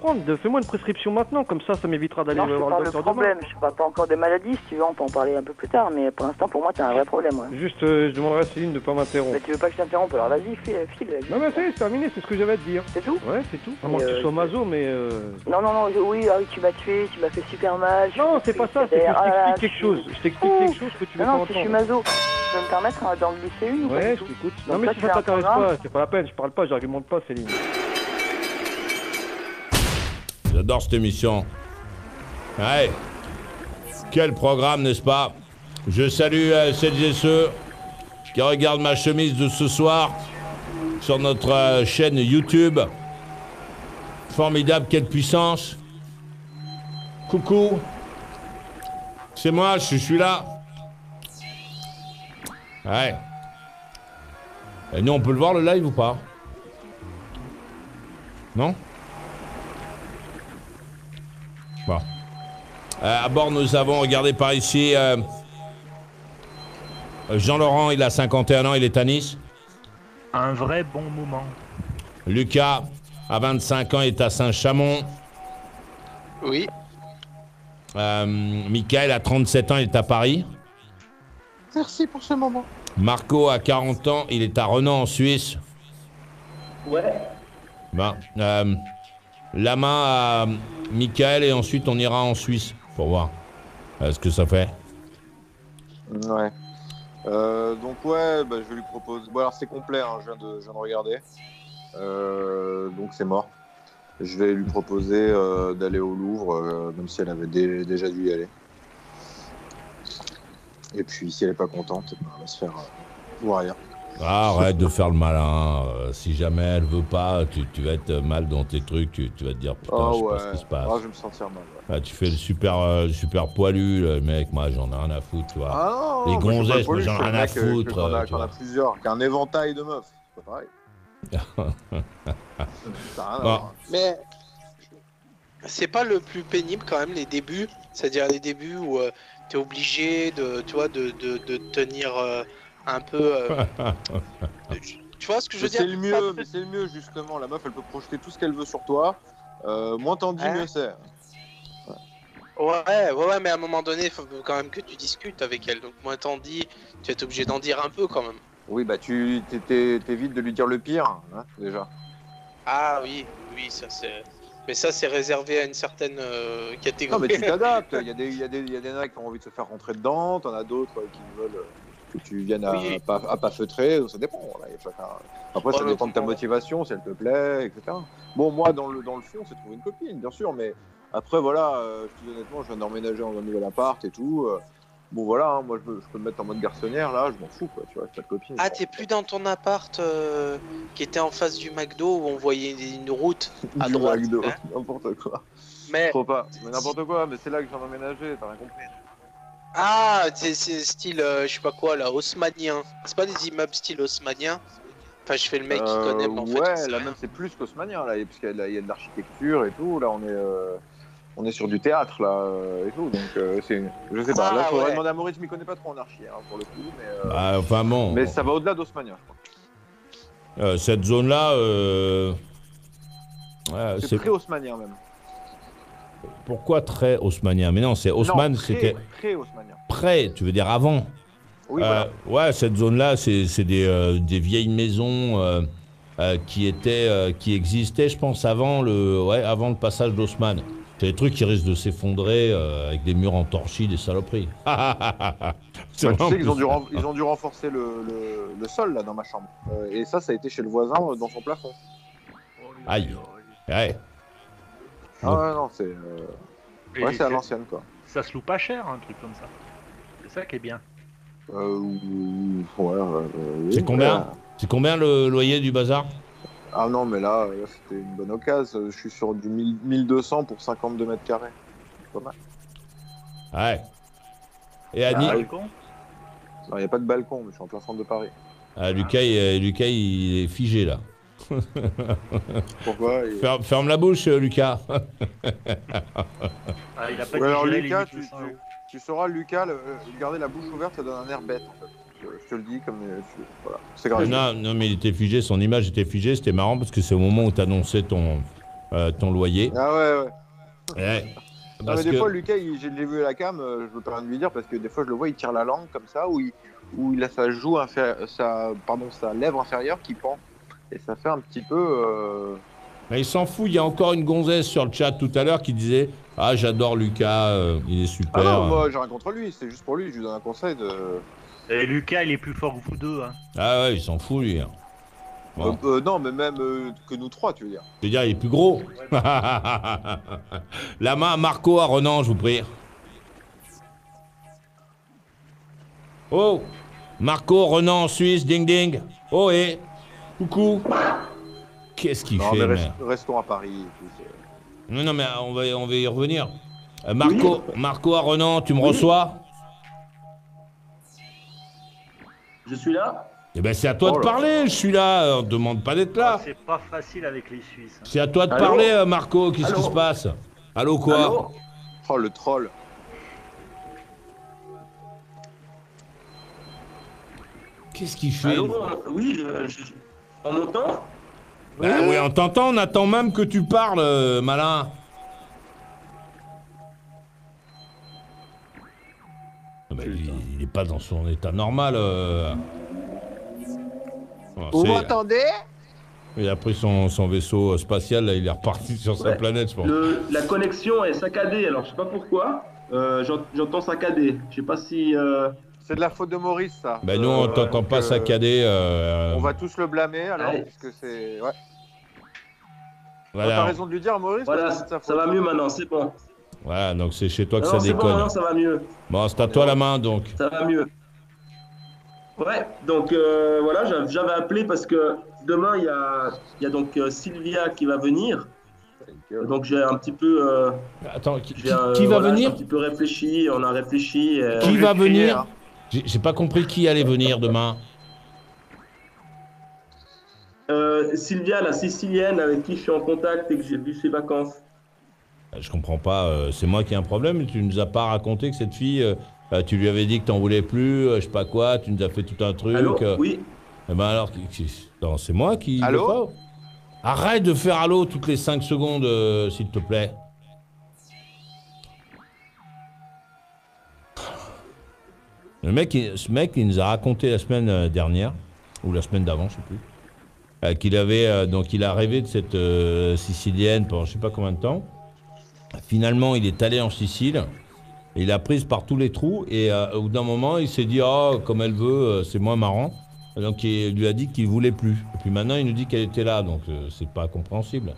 prendre. Fais-moi une prescription maintenant, comme ça, ça m'évitera d'aller Non, je voir parle le docteur demain. problème. Je sais pas, encore des maladies, si tu veux, on peut en parler un peu plus tard, mais pour l'instant, pour moi, t'as un vrai problème, ouais. Juste, euh, je demanderai à Céline de pas m'interrompre. Mais tu veux pas que je t'interrompe, alors vas-y, file, file. Non, mais ça y est, c'est terminé, c'est ce que j'avais à te dire. C'est tout Ouais, c'est tout. À moins que tu euh, sois maso, mais. euh, Non, non, non, je- oui, ah oui, tu m'as tué, tu m'as fait super mal. je Non, c'est pas ça, c'est que je Ah t'explique quelque je chose. Je t'explique quelque chose que tu veux Non, pas non, si je suis entendre. maso, tu peux me permettre hein, d'en glisser une Ouais, je t'écoute. Non, mais si ça t'intéresse pas, c'est pas la peine, je parle pas, j'argumente pas, Céline. J'adore cette émission. Ouais. Quel programme, n'est-ce pas? Je salue euh, celles et ceux qui regardent ma chemise de ce soir sur notre euh, chaîne YouTube. Formidable, quelle puissance. Coucou. C'est moi, je suis là. Ouais. Et nous, on peut le voir le live ou pas? Non? Bon. Euh, à bord, nous avons, regardez par ici, euh, Jean-Laurent, il a 51 ans, il est à Nice. Un vrai bon moment. Lucas, à 25 ans, est à Saint-Chamond. Oui. Euh, Michael, à 37 ans, il est à Paris. Merci pour ce moment. Marco, à 40 ans, il est à Renan, en Suisse. Ouais. Ben, euh, la main à Michael et ensuite on ira en Suisse pour voir euh, ce que ça fait. Ouais. Euh, donc ouais, bah, je vais lui proposer. Bon alors c'est complet, hein, je, viens de, regarder. Euh, donc c'est mort. Je vais lui proposer d'aller au Louvre, même si elle avait dé- déjà dû y aller. Et puis si elle est pas contente, bah, elle va se faire voir ailleurs. Ah, arrête de faire le malin. euh, si jamais elle veut pas, tu, tu vas être mal dans tes trucs. Tu, tu vas te dire putain, Ah je sais ouais. pas ce qui se passe. Ah, je vais me sentir mal. ouais. Ah, tu fais le super, euh, le super poilu, le mec. Moi, j'en ai rien à foutre, tu vois. Ah non, Les gonzesses, moi, j'en je ai rien à euh, foutre, Qu'on a, euh, qu'on a plusieurs, qu'un éventail de meufs. C'est pas pareil. Bon. Mais c'est pas le plus pénible quand même les débuts, c'est-à-dire les débuts où tu es obligé de, tu vois, de, de, de tenir euh, un peu. euh, tu vois ce que je Mais veux dire? c'est le mieux, mais c'est le mieux justement. La meuf, elle peut projeter tout ce qu'elle veut sur toi. Euh, moins t'en dis, Hein? mieux c'est. Ouais, ouais, ouais, mais à un moment donné, il faut quand même que tu discutes avec elle. Donc moi, t'en dis, tu être obligé d'en dire un peu quand même. Oui, bah tu t'es- t'es- t'évites de lui dire le pire, hein, déjà. Ah oui, oui, ça c'est. Mais ça, c'est réservé à une certaine euh, Non, catégorie. mais tu t'adaptes. Il y, a des- il y, a des- il y a des nains qui ont envie de se faire rentrer dedans. T'en as d'autres euh, qui veulent euh, que tu viennes à, Oui. pas, à pas feutrer. Ça dépend. chacun- Après, ça dépend de ta motivation, si elle te plaît, etc. Bon, moi, dans le, dans le fond, c'est trouver une copine, bien sûr. Mais après, voilà, euh, je te dis honnêtement, je viens d'emménager dans un nouvel appart et tout. euh, bon, voilà, hein, moi, je, peux- je peux me mettre en mode garçonnière, là, je m'en fous, quoi. Tu vois, pas de copine. Ah, t'es plus dans ton appart euh, qui était en face du McDo où on voyait une route à Du droite. McDo, hein. n'importe quoi. Mais Trop pas. Mais n'importe quoi, mais c'est là que j'ai emménagé, t'as rien compris. Ah, c'est c'est style, euh, je sais pas quoi là, haussmanien. C'est pas des immeubles style haussmanien. Enfin, je fais le mec qui Euh, connaît, mais en fait, ouais, là rien. même c'est plus qu'haussmanien là, parce qu'il y y a de l'architecture et tout. Là, on est, euh, on est sur du théâtre là et tout. Donc euh, c'est, je sais pas. Ah, là, faudrait ouais. demander à Maurice, je m'y connais pas trop en archi hein, pour le coup, mais, euh, Ah, enfin bon, mais ça va au-delà d'haussmanien. je crois. euh, cette zone-là, euh, ouais, C'est c'est très haussmanien même. Pourquoi très haussmanien Mais non, c'est Haussmann, c'était très haussmanien. près, tu veux dire avant. Oui, Euh, voilà. ouais, cette zone-là, c'est des, euh, des vieilles maisons euh, euh, qui étaient, qui existaient, je pense, avant le, ouais, avant le passage d'Haussmann. C'est des trucs qui risquent de s'effondrer avec des murs en torchis, des saloperies. Bah, tu sais qu'ils ont, dû ils ont dû renforcer le, le- le sol là dans ma chambre. Et ça, ça a été chez le voisin dans son plafond. Aïe. Ouais. Ah ouais, non, c'est. euh, Ouais, c'est à l'ancienne quoi. Ça se loue pas cher, un truc comme ça. C'est ça qui est bien. Euh, ouais, euh, oui, C'est combien ouais. C'est combien le loyer du bazar Ah non, mais là, là, c'était une bonne occasion. Je suis sur du 1000 1200 pour 52 mètres carrés. Pas mal. Ouais. Et Annie Ah oui. Balcon Il n'y a pas de balcon, mais je suis en plein centre de Paris. Ah, Lucas, il, Lucas, il est figé là. Pourquoi Ferme, ferme la bouche, euh, Lucas. Ah, il a pas Ouais, alors Lucas, tu, 1200 tu- tu sauras, Lucas, le- euh, garder la bouche ouverte, ça donne un air bête, en fait. Je, te le dis, comme... euh, tu- Voilà, c'est grave. non, non, mais il était figé, son image était figée. C'était marrant parce que c'est au moment où tu annonçais ton, euh, ton loyer. Ah ouais, ouais. Ouais. Non, Parce mais des que- fois, Lucas, il- je l'ai vu à la cam, euh, je me permets de lui dire, parce que des fois, je le vois, il tire la langue comme ça, où il, où il a sa joue inférieure, sa, pardon, sa lèvre inférieure qui pend. Et ça fait un petit peu. euh, Mais il s'en fout, il y a encore une gonzesse sur le chat tout à l'heure qui disait Ah, j'adore Lucas, euh, il est Ah super. non, moi, j'ai rien contre lui, c'est juste pour lui, je lui donne un conseil de. Et Lucas, il est plus fort que vous deux. Hein. Ah ouais, il s'en fout, lui. hein. Bon. Euh, euh, non, mais même euh, que nous trois, tu veux dire. Je veux dire, il est plus gros. La main à Marco à Renan, je vous prie. Oh Marco, Renan en Suisse, ding ding. Oh et Coucou Qu'est-ce qu'il fait, mais merde rest- restons à Paris. Non, non, mais on va, on va y revenir. Euh, Marco, Marco à Renan, tu me reçois? Je suis là? Eh ben, c'est à toi Oh de là parler, je suis là. euh, On te demande pas d'être là. C'est pas facile avec les Suisses. hein. C'est à toi de Allô parler, euh, Marco. Qu'est-ce qui Allô se passe? Allô, quoi? Allô Oh, le troll. Qu'est-ce qu'il fait? Allô Oui, je, je- on m'entend Bah oui, on t'entend, on attend même que tu parles, euh, malin. Ah bah, il, il est pas dans son état normal. euh. Vous m'entendez? Il a pris son, son vaisseau spatial, là, il est reparti sur sa planète, je pense. Le- La connexion est saccadée, alors je sais pas pourquoi. Euh, j'ent- J'entends saccader. Je sais pas si. euh, C'est de la faute de Maurice, ça. Bah nous, on Euh, t'entend pas euh, saccader. euh, On va tous le blâmer alors, Allez. puisque c'est. Ouais. voilà. T'as raison de lui dire, Maurice. Voilà, parce que ça va mieux maintenant, c'est bon. Voilà, donc c'est chez toi que Non, ça c'est bon, déconne. maintenant ça va mieux. Bon, c'est à toi la main, donc. Ça va mieux. Ouais, donc euh, voilà, j'av- j'avais appelé parce que demain il y a, il y a donc euh, Sylvia qui va venir. Donc j'ai un petit peu. euh, Attends, qui, qui- euh, qui va voilà, venir Un petit peu réfléchi, on a réfléchi. Qui va venir? hein. J'ai pas compris qui allait venir demain. euh, Sylvia, la Sicilienne avec qui je suis en contact et que j'ai vu ses vacances. Je comprends pas, euh, c'est moi qui ai un problème. Tu nous as pas raconté que cette fille, euh, euh, tu lui avais dit que t'en voulais plus, euh, je sais pas quoi, tu nous as fait tout un truc. Allô euh, Oui, eh ben alors, c'est moi qui. Allô. Arrête de faire allô toutes les 5 secondes, euh, s'il te plaît. Le mec, ce mec, il nous a raconté la semaine euh, dernière, ou la semaine d'avant, je sais plus, euh, qu'il avait, euh, donc il a rêvé de cette Sicilienne pendant je sais pas combien de temps. Finalement, il est allé en Sicile, il l'a prise par tous les trous, et au bout d'un moment, il s'est dit, oh, comme elle veut, c'est moins marrant. Donc il lui a dit qu'il voulait plus. Et puis maintenant, il nous dit qu'elle était là, donc c'est pas compréhensible.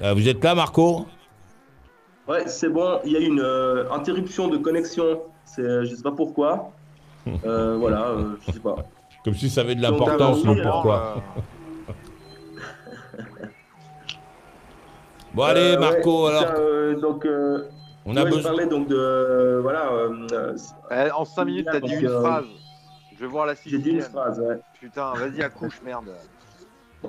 Vous êtes là, Marco? Ouais, c'est bon. Il y a une interruption de connexion. C'est, je sais pas pourquoi. Euh, voilà, euh, je sais pas. Comme si ça avait de l'importance, le pourquoi. Euh, Bon, allez, Euh, Marco, ouais, alors, ça, euh, donc, euh, on a ouais, je besoin. parlais donc de, euh, voilà, euh, euh, eh, En 5 minutes, t'as dit une euh, phrase. Je vais voir la j'ai dit une phrase. Ouais. Putain, vas-y, accouche, merde.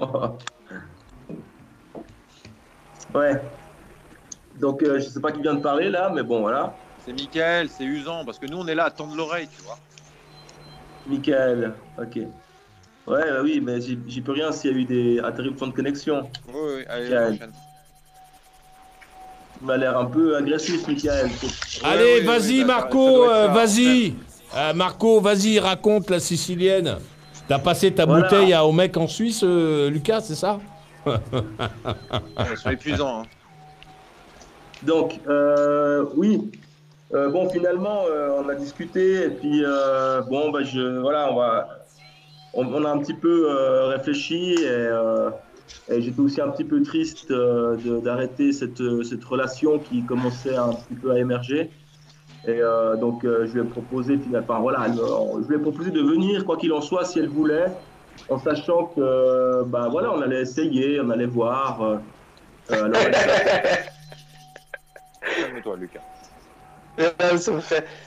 ouais. Donc, euh, je sais pas qui vient de parler là, mais bon, voilà. C'est Michael, c'est usant, parce que nous, on est là à tendre l'oreille, tu vois. Michael, ok. Ouais, bah oui, mais j'y peux rien s'il y a eu des interruptions de connexion. Oui, oui, allez, Michael. la prochaine. Il m'a l'air un peu agressif, Michael. Allez, oui, vas-y, oui, Marco, euh, vas-y. Euh, Marco, vas-y, raconte la Sicilienne. T'as passé ta Voilà. bouteille à, au mec en Suisse, euh, Lucas, c'est ça? Ils sont épuisants. Hein. Donc, euh, oui. Euh, bon, finalement, euh, on a discuté et puis euh, bon, bah, je, voilà, on va, on, on a un petit peu euh, réfléchi et, euh, et j'étais aussi un petit peu triste euh, d'arrêter cette, cette relation qui commençait un petit peu à émerger. Et euh, donc, euh, je lui ai proposé, finalement, enfin, voilà, je lui ai proposé de venir, quoi qu'il en soit, si elle voulait, en sachant que, bah, voilà, on allait essayer, on allait voir. euh, euh, alors, elle- Calme-toi, Lucas.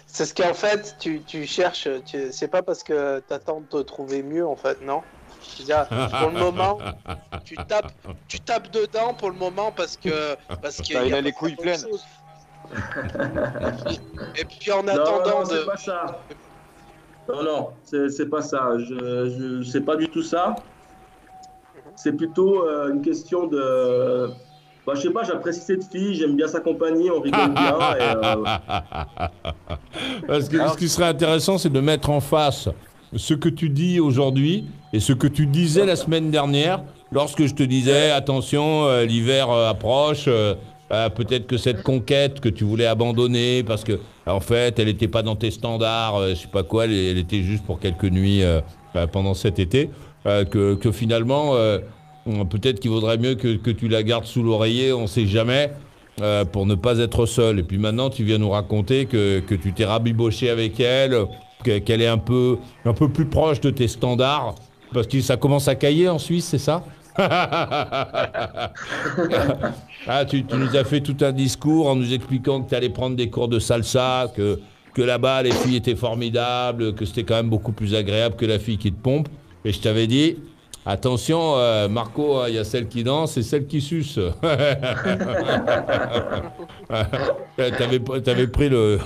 C'est ce qu'en fait, tu, tu cherches, tu... c'est pas parce que t'attends de te trouver mieux, en fait, non Je veux dire, pour le moment, tu tapes, tu tapes dedans pour le moment parce que. Parce qu'il y Putain, il a les couilles pleines. Et puis en Non, attendant non, de. c'est pas ça. Non, non, c'est c'est pas ça. Je, je c'est pas du tout ça. C'est plutôt euh, une question de bah, je sais pas, j'apprécie cette fille, j'aime bien sa compagnie, on rigole bien. et, euh, Parce que ce qui serait intéressant, c'est de mettre en face ce que tu dis aujourd'hui et ce que tu disais la semaine dernière lorsque je te disais attention, euh, l'hiver euh, approche. Peut-être que cette conquête que tu voulais abandonner parce que en fait elle n'était pas dans tes standards, je sais pas quoi, elle, elle était juste pour quelques nuits pendant cet été, que, que finalement peut-être qu'il vaudrait mieux que, tu la gardes sous l'oreiller, on sait jamais, euh, pour ne pas être seul. Et puis maintenant, tu viens nous raconter que, tu t'es rabiboché avec elle, que- qu'elle est un peu, plus proche de tes standards, parce que ça commence à cailler en Suisse, c'est ça? Ah, tu, tu nous as fait tout un discours en nous expliquant que tu allais prendre des cours de salsa, que, que là-bas les filles étaient formidables, que c'était quand même beaucoup plus agréable que la fille qui te pompe. Et je t'avais dit, attention, euh, Marco, il y a celle qui danse et celle qui suce. T'avais avais pris le,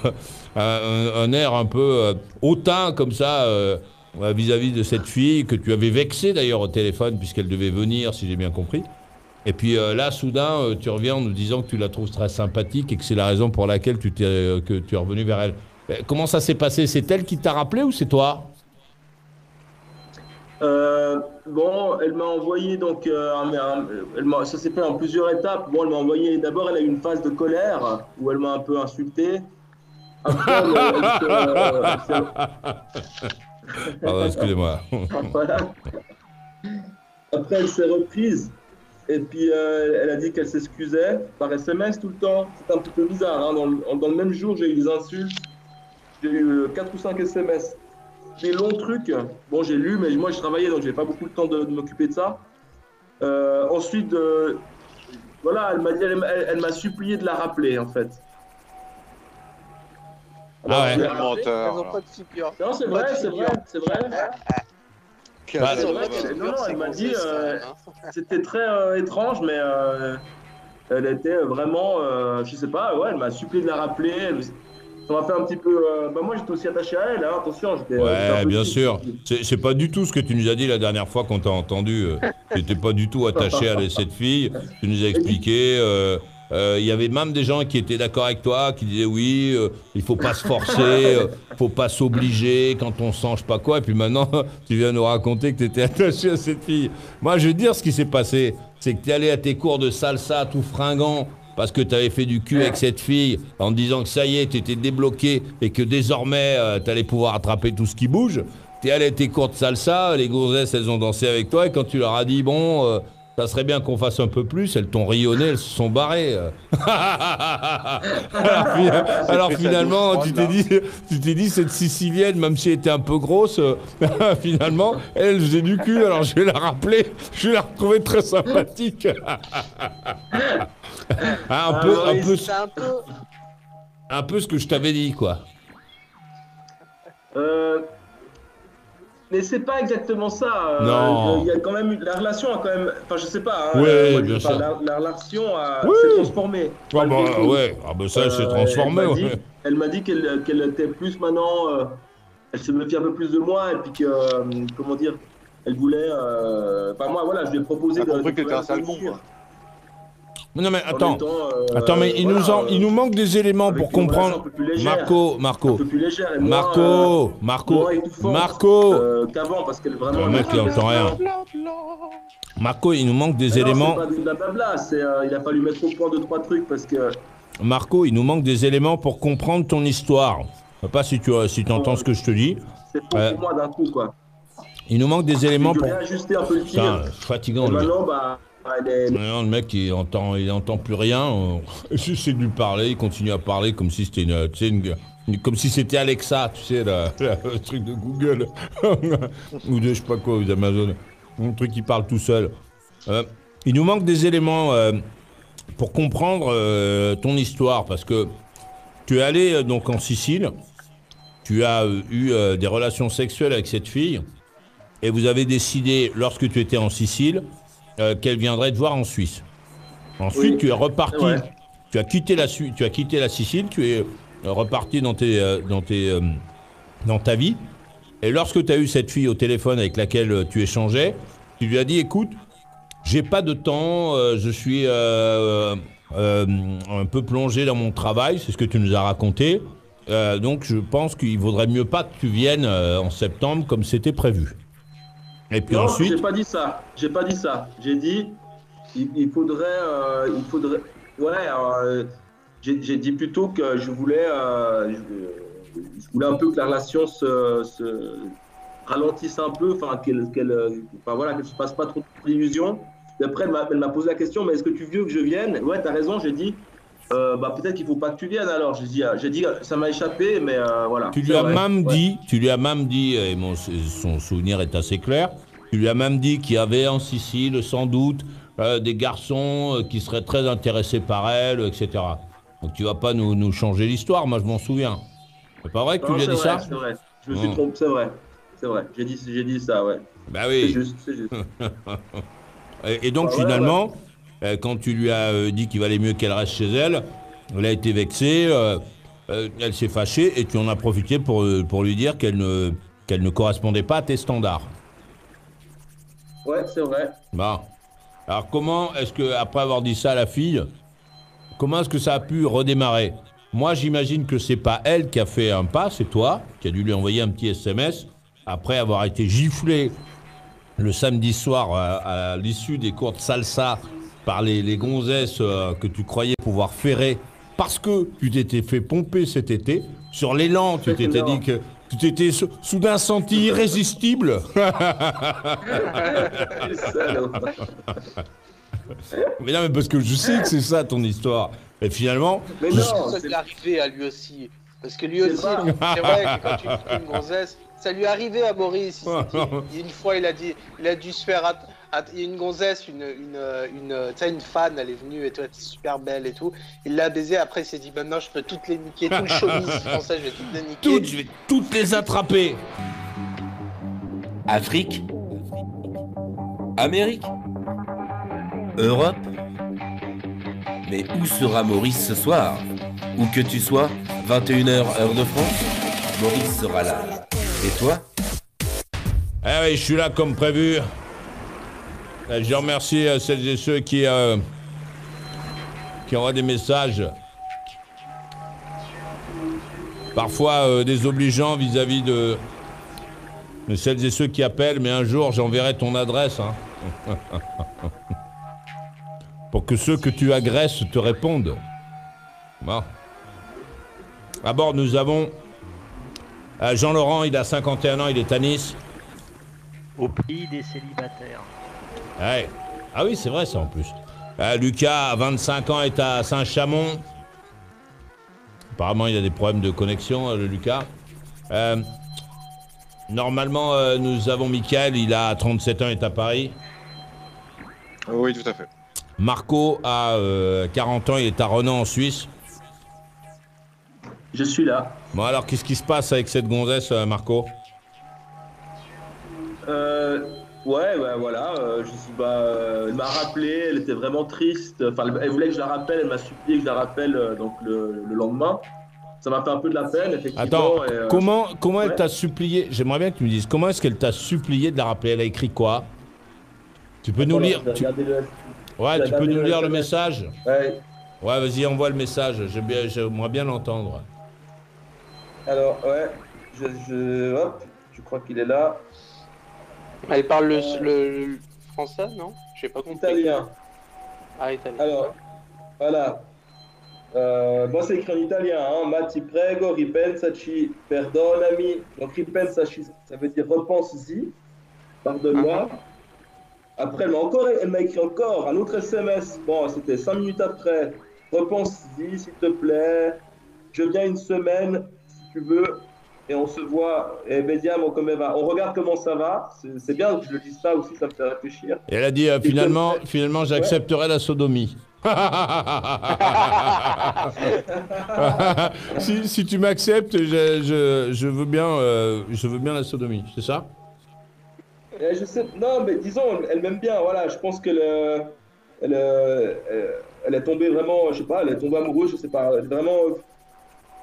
un, un air un peu euh, hautain comme ça euh, vis-à-vis de cette fille que tu avais vexée d'ailleurs au téléphone puisqu'elle devait venir, si j'ai bien compris. Et puis euh, là, soudain, euh, tu reviens en nous disant que tu la trouves très sympathique et que c'est la raison pour laquelle tu, t'es, euh, que tu es revenu vers elle. Euh, Comment ça s'est passé? C'est elle qui t'a rappelé ou c'est toi? Euh, bon, elle m'a envoyé donc, euh, un- un- elle m'a- ça s'est fait en plusieurs étapes. Bon, elle m'a envoyé d'abord, elle a eu une phase de colère où elle m'a un peu insulté. Après, elle, elle s'est- euh, elle s'est- Pardon, excusez-moi. voilà. Après, elle s'est reprise et puis euh, elle a dit qu'elle s'excusait par SMS tout le temps. C'est un petit peu bizarre. hein. Dans, le, dans le même jour, j'ai eu des insultes. J'ai eu 4 ou 5 SMS. Des longs trucs. Bon, j'ai lu, mais moi je travaillais donc j'ai pas beaucoup de temps de, de m'occuper de ça. Euh, ensuite, euh, voilà, elle m'a dit, elle, m'a- elle- elle m'a supplié de la rappeler en fait. Ah ouais. je rappelé. menteur. Pas de figure. Non, c'est Pas vrai, c'est vrai, c'est vrai. Bah, c'est- non, elle m'a dit, euh. C'était très euh, étrange, mais euh, elle était vraiment, euh, je sais pas, ouais, elle m'a supplié de la rappeler. elle- ça m'a fait un petit peu. euh, bah moi, j'étais aussi attaché à elle, hein, attention. euh, Ouais, bien sûr. C'est pas du tout ce que tu nous as dit la dernière fois qu'on t'a entendu. euh. Tu n'étais pas du tout attaché à cette fille. Tu nous as expliqué. euh, euh, Il y avait même des gens qui étaient d'accord avec toi, qui disaient oui, euh, il faut pas se forcer, euh, faut pas s'obliger quand on sent je sais pas quoi. Et puis maintenant, tu viens nous raconter que tu étais attaché à cette fille. Moi, je veux dire ce qui s'est passé. C'est que tu es allé à tes cours de salsa tout fringant parce que tu avais fait du cul avec cette fille en te disant que ça y est, tu étais débloqué et que désormais tu allais pouvoir attraper tout ce qui bouge. Tu es allé à tes cours de salsa, les gonzesses elles ont dansé avec toi et quand tu leur as dit bon, euh, ça serait bien qu'on fasse un peu plus, elles t'ont rayonné, elles se sont barrées. alors, finalement, tu t'es dit, tu t'es dit cette Sicilienne, même si elle était un peu grosse, finalement, elle faisait du cul. Alors je vais la rappeler, je vais la retrouver très sympathique. Ah, un, Ah, peu, oui, un, peu, un peu. un peu ce que je t'avais dit, quoi. Euh, mais c'est pas exactement ça. euh, Non. Il y a quand même la relation a quand même. Enfin, je sais pas. hein, Oui, euh, moi, bien sûr. La, la relation a- Oui. s'est transformée. Ah, bah, ouais, ah, bah, ça, elle s'est Euh, transformée. Elle m'a dit, ouais. elle m'a dit qu'elle qu'elle était plus maintenant. euh, elle se méfie un peu plus de moi et puis que. euh, comment dire Elle voulait. euh, Enfin, moi, voilà, je lui ai proposé T'as de. compris que t'étais un sale con. Non, mais en attends. étant, euh, Attends, mais il, voilà, nous en- euh, il nous manque des éléments pour comprendre. un peu plus légère, Marco, Marco, légère et moins, Marco, euh, Marco, moins Marco, euh, qu'avant parce qu'elle vraiment. Le mec, il entend rien. Marco, il nous manque des Mais éléments. Pas du euh, il a fallu mettre au point deux trois trucs parce que Marco, il nous manque des éléments pour comprendre ton histoire. Je sais pas si tu si entends ce que je te dis. c'est pour moi d'un coup quoi. Il nous manque des éléments pour. réajuster un peu le Putain, tir. c'est fatigant. Et maintenant bah le mec, il entend, il entend plus rien. On- J'essaie de lui parler, il continue à parler comme si c'était une, comme si c'était Alexa, tu sais, la- le truc de Google. Ou de je sais pas quoi, ou d'Amazon, un truc qui parle tout seul. Euh, il nous manque des éléments euh, pour comprendre euh, ton histoire, parce que tu es allé donc en Sicile, tu as eu des relations sexuelles avec cette fille, et vous avez décidé, lorsque tu étais en Sicile, euh, qu'elle viendrait te voir en Suisse. Ensuite, Oui. tu es reparti, Ouais. tu as quitté la tu as quitté la Sicile, tu es euh, reparti dans tes, euh, dans tes, euh, dans ta vie. Et lorsque tu as eu cette fille au téléphone avec laquelle tu échangeais, tu lui as dit, écoute, j'ai pas de temps, je suis un peu plongé dans mon travail, c'est ce que tu nous as raconté. Donc je pense qu'il vaudrait mieux pas que tu viennes en septembre comme c'était prévu. Et puis non, ensuite, j'ai pas dit ça. J'ai pas dit ça. J'ai dit, il, il faudrait, euh, il faudrait. Ouais, euh, j'ai dit plutôt que je voulais, euh, je, je voulais un peu que la relation se, se ralentisse un peu, enfin qu'elle, qu'elle, enfin voilà, qu'elle se passe pas trop d'illusions. Et après, elle m'a posé la question, mais est-ce que tu veux que je vienne? Ouais, t'as raison. J'ai dit, euh, bah peut-être qu'il faut pas que tu viennes. Alors, j'ai dit, j'ai dit, ça m'a échappé, mais euh, voilà. tu lui C'est as vrai. même Ouais. dit, tu lui as même dit, et mon, son souvenir est assez clair, tu lui as même dit qu'il y avait en Sicile sans doute euh, des garçons qui seraient très intéressés par elle, etc. Donc tu vas pas nous, nous changer l'histoire, moi je m'en souviens. C'est pas vrai que tu lui as c'est dit vrai, ça C'est vrai. Je me suis trompé, c'est vrai. C'est vrai. J'ai dit, dit ça, ouais. Bah C'est oui. juste, c'est juste. Et, et donc Ah ouais, finalement, quand tu lui as euh, dit qu'il valait mieux qu'elle reste chez elle, elle a été vexée, euh, euh, elle s'est fâchée et tu en as profité pour, euh, pour lui dire qu'elle ne, qu'elle ne correspondait pas à tes standards. Ouais, c'est vrai. Bon. Alors comment est-ce que, après avoir dit ça à la fille, comment est-ce que ça a pu redémarrer? Moi j'imagine que c'est pas elle qui a fait un pas, c'est toi qui a dû lui envoyer un petit SMS après avoir été giflé le samedi soir à, à l'issue des cours de salsa par les, les gonzesses euh, que tu croyais pouvoir ferrer parce que tu t'étais fait pomper cet été. Sur l'élan, tu t'étais dit que tu t'étais sou- soudain senti irrésistible. Mais non, mais parce que je sais que c'est ça ton histoire. Et finalement, Mais non, ça c'est- lui arrivait à lui aussi. Parce que lui aussi, c'est vrai que quand tu dis une gonzesse, ça lui arrivait à Maurice. il Une fois, il a dit, il a dû se faire. Il y a une gonzesse, une, une, une, tu sais, une fan, elle est venue et toi, t'es super belle et tout. Il l'a baisé, après, il s'est dit, maintenant, je peux toutes les niquer, tout le français, je vais toutes les niquer. toutes, je vais toutes les attraper. Afrique Amérique Europe Mais où sera Maurice ce soir? Où que tu sois, 21h heure de France, Maurice sera là. Et toi? Ah oui, je suis là comme prévu. Euh, Je remercie euh, celles et ceux qui, euh, qui envoient des messages. Parfois désobligeants vis-à-vis de, celles et ceux qui appellent, mais un jour j'enverrai ton adresse. hein. Pour que ceux que tu agresses te répondent. Bon. À bord, nous avons Jean-Laurent, il a 51 ans, il est à Nice. Au pays des célibataires. Ouais. Ah oui, c'est vrai ça en plus. Euh, Lucas, à 25 ans, est à Saint-Chamond. Apparemment, il a des problèmes de connexion, euh, le Lucas. Euh, normalement, euh, nous avons Michael, il a 37 ans, est à Paris. Oui, tout à fait. Marco a euh, 40 ans, il est à Renan en Suisse. je suis là. Bon, alors qu'est-ce qui se passe avec cette gonzesse, Marco? Euh, ouais, ouais, voilà. euh, je suis, bah, euh, elle m'a rappelé, elle était vraiment triste. Enfin, elle, elle voulait que je la rappelle, elle m'a supplié que je la rappelle euh, donc le, le lendemain. Ça m'a fait un peu de la peine, effectivement. Attends, et, comment, comment elle t'a supplié? J'aimerais bien que tu me dises, comment est-ce qu'elle t'a supplié de la rappeler? Elle a écrit quoi? Tu peux nous lire tu- le- Ouais, tu peux nous lire le message? Ouais. Ouais, vas-y, envoie le message. J'aimerais bien l'entendre. Alors, ouais, je, je, hop, je crois qu'il est là. Elle parle le, le- le français, non? J'ai pas compris. Italien. Ah, italien. Alors, voilà. Euh, bon, c'est écrit en italien. Hein. Mati prego, ripensaci, perdonami. Donc, ripensaci, ça veut dire repense-y, pardonne-moi. Après, elle m'a encore, elle m'a écrit encore un autre SMS. Bon, c'était cinq minutes après. Repense-y, s'il te plaît. Je viens une semaine, si tu veux, et on se voit. Et come va. On regarde comment ça va. C'est bien que je le dise ça aussi, ça me fait réfléchir. Et elle a dit, euh, finalement, comme finalement j'accepterai la sodomie. si, si tu m'acceptes, je, je, je veux bien, euh, je veux bien la sodomie, c'est ça? Euh, je sais, non, mais disons, elle, m'aime bien, voilà. Je pense qu'elle euh, elle, euh, elle, est tombée vraiment, je sais pas, elle est tombée amoureuse, je sais pas. Vraiment,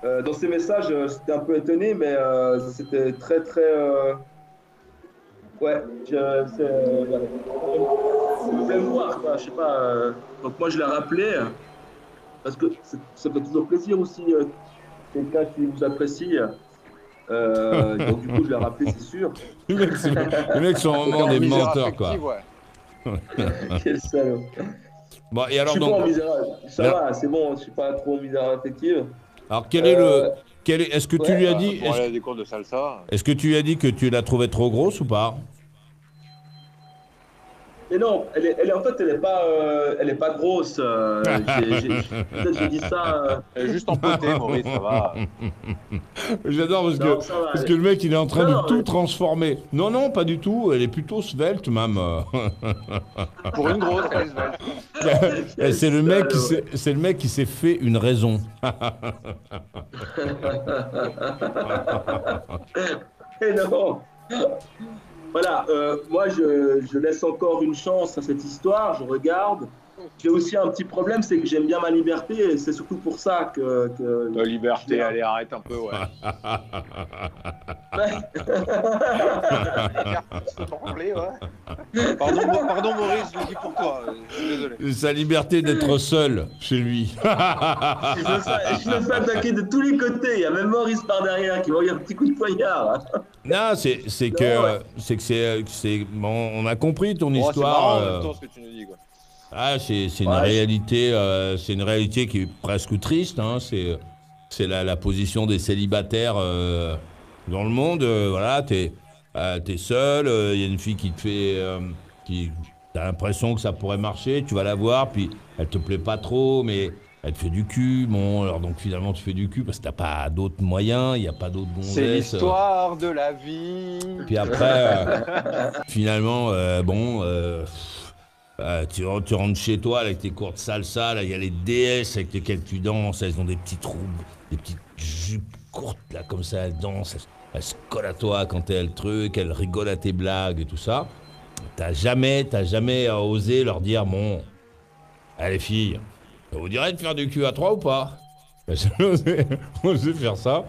euh, dans ses messages, euh, j'étais un peu étonné, mais euh, c'était très, très. euh, Ouais, je, c'est, euh, voilà. voulait me voir, quoi. Je sais pas. euh, donc moi, je l'ai rappelé. Parce que ça fait toujours plaisir aussi, euh, quelqu'un qui vous apprécie. Euh, donc du coup, je l'ai rappelé, c'est sûr. Les mecs, c'est- les mecs sont vraiment des menteurs, quoi. ouais. Quel salaud. Bon, et Je alors, suis pas en donc, misère. Ça Là- va, c'est bon, je suis pas trop en misère affective. Alors quel est le. Euh, Quel est, est-ce que tu ouais, lui as dit. Pour Est-ce, est-ce que tu lui as dit que tu la trouvais trop grosse ou pas? Mais non, elle est, elle est- en fait, elle est pas, euh, elle est pas grosse. euh, j'ai- j'ai- Peut-être j'ai dit ça. euh, Elle est juste empotée, Maurice, ça va. J'adore parce non, que. ça va. Parce que le mec, il est en train Non, de tout mais- transformer. Non, non, pas du tout. Elle est plutôt svelte, même. Pour une grosse, elle est svelte. Et c'est le mec qui s'est, c'est le mec qui s'est fait une raison. Et non. Voilà, euh, moi je, je laisse encore une chance à cette histoire, je regarde. J'ai aussi un petit problème, c'est que j'aime bien ma liberté et c'est surtout pour ça que. que- La liberté, allez, arrête un peu, ouais. C'est. Pardon, pardon Maurice, je le dis pour toi. euh, Je suis désolé. Sa liberté d'être seul chez lui. je, me fais, attaquer de tous les côtés. Il y a même Maurice par derrière qui m'envoie un petit coup de poignard. non, c'est, c'est que, euh, c'est que c'est, c'est, bon, on a compris ton Oh, c'est histoire. marrant en euh, même temps ce que tu nous dis, quoi. Ah, c'est, c'est une Ouais. réalité, euh, c'est une réalité qui est presque triste. Hein, c'est, c'est la, la position des célibataires euh, dans le monde. euh, voilà, t'es, euh, t'es seul. Il y a une fille qui te fait, qui, t'as l'impression que ça pourrait marcher. Tu vas la voir, puis elle te plaît pas trop, mais elle te fait du cul. Bon, alors donc finalement tu fais du cul parce que t'as pas d'autres moyens. Il y a pas d'autres C'est gonzesses. l'histoire de la vie. Puis après, finalement, bon, euh, tu, rentres- chez toi avec tes cours de salsa, là, il y a les déesses avec lesquelles tu danses, elles ont des petites robes, des petites jupes courtes, là, comme ça, elles dansent, elles, se collent à toi quand elles le truc, elles rigolent à tes blagues et tout ça. T'as jamais, t'as jamais osé leur dire, bon, allez filles, ça vous dirait de faire du cul à trois ou pas? J'ai osé, faire ça.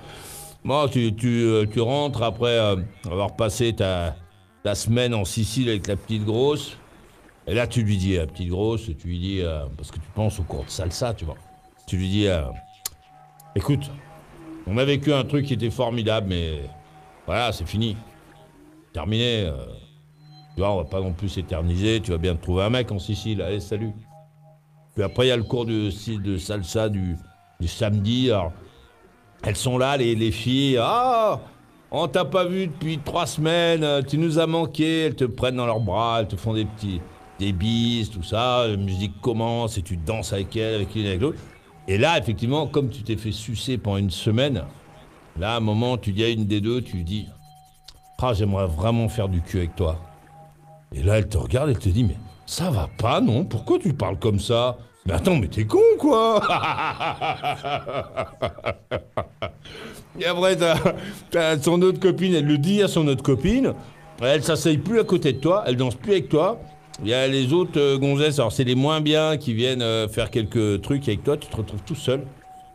Bon, tu, euh, rentres après euh, avoir passé ta, ta semaine en Sicile avec la petite grosse. Et là, tu lui dis, petite grosse, tu lui dis, euh, parce que tu penses au cours de salsa, tu vois. Tu lui dis, euh, écoute, on a vécu un truc qui était formidable, mais voilà, c'est fini. Terminé. euh, tu vois, on va pas non plus s'éterniser. Tu vas bien te trouver un mec en Sicile. Allez, salut. Puis après, il y a le cours de, de salsa du, samedi. Alors, elles sont là, les, les filles. Ah On t'a pas vu depuis trois semaines, tu nous as manqué. Elles te prennent dans leurs bras, elles te font des petits des bises, tout ça. La musique commence et tu danses avec elles, avec l'une avec l'autre. Et là, effectivement, comme tu t'es fait sucer pendant une semaine, là, à un moment, tu dis à une des deux, tu dis Ah, j'aimerais vraiment faire du cul avec toi. Et là, elle te regarde, elle te dit Mais ça va pas, non? Pourquoi tu parles comme ça Mais attends, mais t'es con, quoi Et après, t'as son autre copine, elle le dit à son autre copine. Elle s'asseye plus à côté de toi, elle danse plus avec toi. Il y a les autres euh, gonzesses, alors c'est les moins bien qui viennent euh, faire quelques trucs avec toi, tu te retrouves tout seul.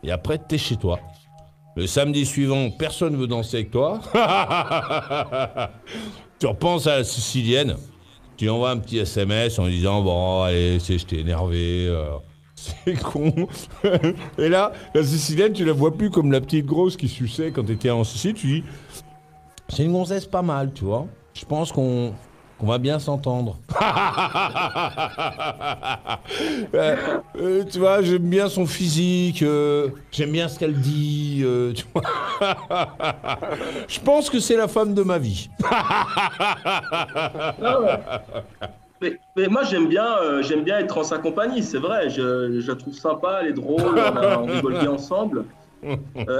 Et après, t'es chez toi. Le samedi suivant, personne veut danser avec toi. tu repenses à la sicilienne. Tu envoies un petit SMS en disant Bon, allez, je t'ai énervé. euh, c'est con. Et là, la sicilienne, tu la vois plus comme la petite grosse qui suçait quand t'étais en Sicile. Tu dis C'est une gonzesse pas mal, tu vois. Je pense qu'on. Qu'on va bien s'entendre. Euh, euh, tu vois, j'aime bien son physique, euh, j'aime bien ce qu'elle dit, euh, tu vois. Je pense que c'est la femme de ma vie. Mais, mais moi j'aime bien, euh, j'aime bien être en sa compagnie, c'est vrai. Je, je la trouve sympa, elle est drôle, on, a- on rigole bien ensemble. Euh,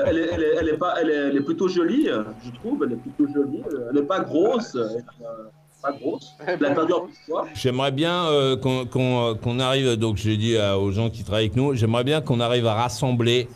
elle, est, elle, est, elle, est pas, elle, est, elle est plutôt jolie, je trouve. Elle est plutôt jolie. Elle n'est pas grosse. Pas, grosse. Elle a perdu en poids. J'aimerais bien euh, qu'on qu'on, euh, qu'on arrive, donc j'ai dit euh, aux gens qui travaillent avec nous, j'aimerais bien qu'on arrive à rassembler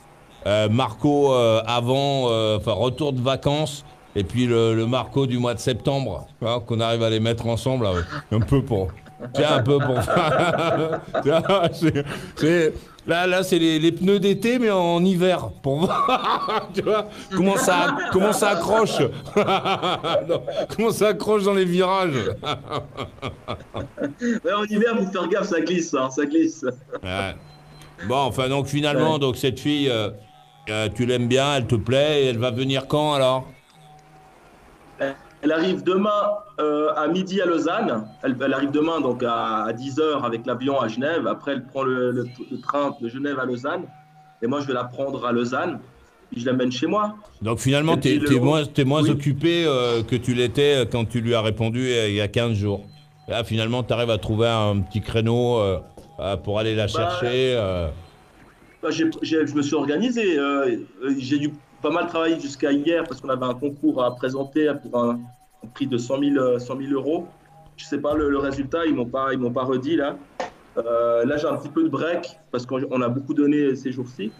euh, Marco euh, avant, euh, enfin retour de vacances, et puis le, le Marco du mois de septembre, hein, qu'on arrive à les mettre ensemble, là, ouais. un peu pour... Tiens, un peu pour... Tiens, c'est- c'est- Là, là, c'est les, les pneus d'été, mais en hiver, pour voir, tu vois, comment ça, comment ça accroche. Non, comment ça accroche dans les virages. Ouais, en hiver, faut faire gaffe, ça glisse, hein, ça glisse. Ouais. Bon, enfin, donc finalement, Ouais. donc cette fille, euh, euh, tu l'aimes bien, elle te plaît, et elle va venir quand alors? Elle arrive demain euh, à midi à Lausanne. Elle, elle arrive demain donc à, 10h avec l'avion à Genève. Après, elle prend le, le- le train de Genève à Lausanne. Et moi, je vais la prendre à Lausanne. Puis je l'amène chez moi. Donc finalement, le- es moins, t'es moins Oui. occupé euh, que tu l'étais quand tu lui as répondu euh, il y a 15 jours. Là, finalement, tu arrives à trouver un petit créneau euh, euh, pour aller la chercher. euh. Bah, j'ai- je me suis organisé. euh, euh, j'ai dû pas mal travailler jusqu'à hier parce qu'on avait un concours à présenter pour un prix de 100 000, euh, 100 000 euros. Je sais pas le, le résultat, ils m'ont pas, ils m'ont pas redit là. Euh, là, j'ai un petit peu de break parce qu'on on a beaucoup donné ces jours-ci.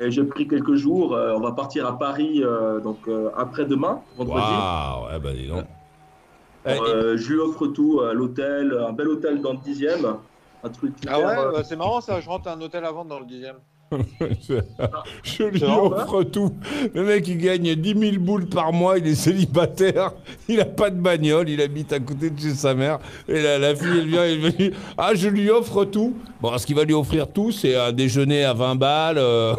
Et j'ai pris quelques jours. euh, on va partir à Paris euh, donc euh, après-demain, vendredi. Waouh, bah dis donc. Je lui offre tout, l'hôtel, un bel hôtel dans le dixième, un truc. Ah ouais, euh, bah, c'est marrant ça, je rentre à un hôtel à vendre dans le dixième. je, lui offre tout. Le mec, il gagne 10 000 boules par mois, il est célibataire, il a pas de bagnole, il habite à côté de chez sa mère. Et la, la fille, elle vient, elle me dit Ah, je lui offre tout. Bon, ce qu'il va lui offrir tout, c'est un déjeuner à 20 balles, euh,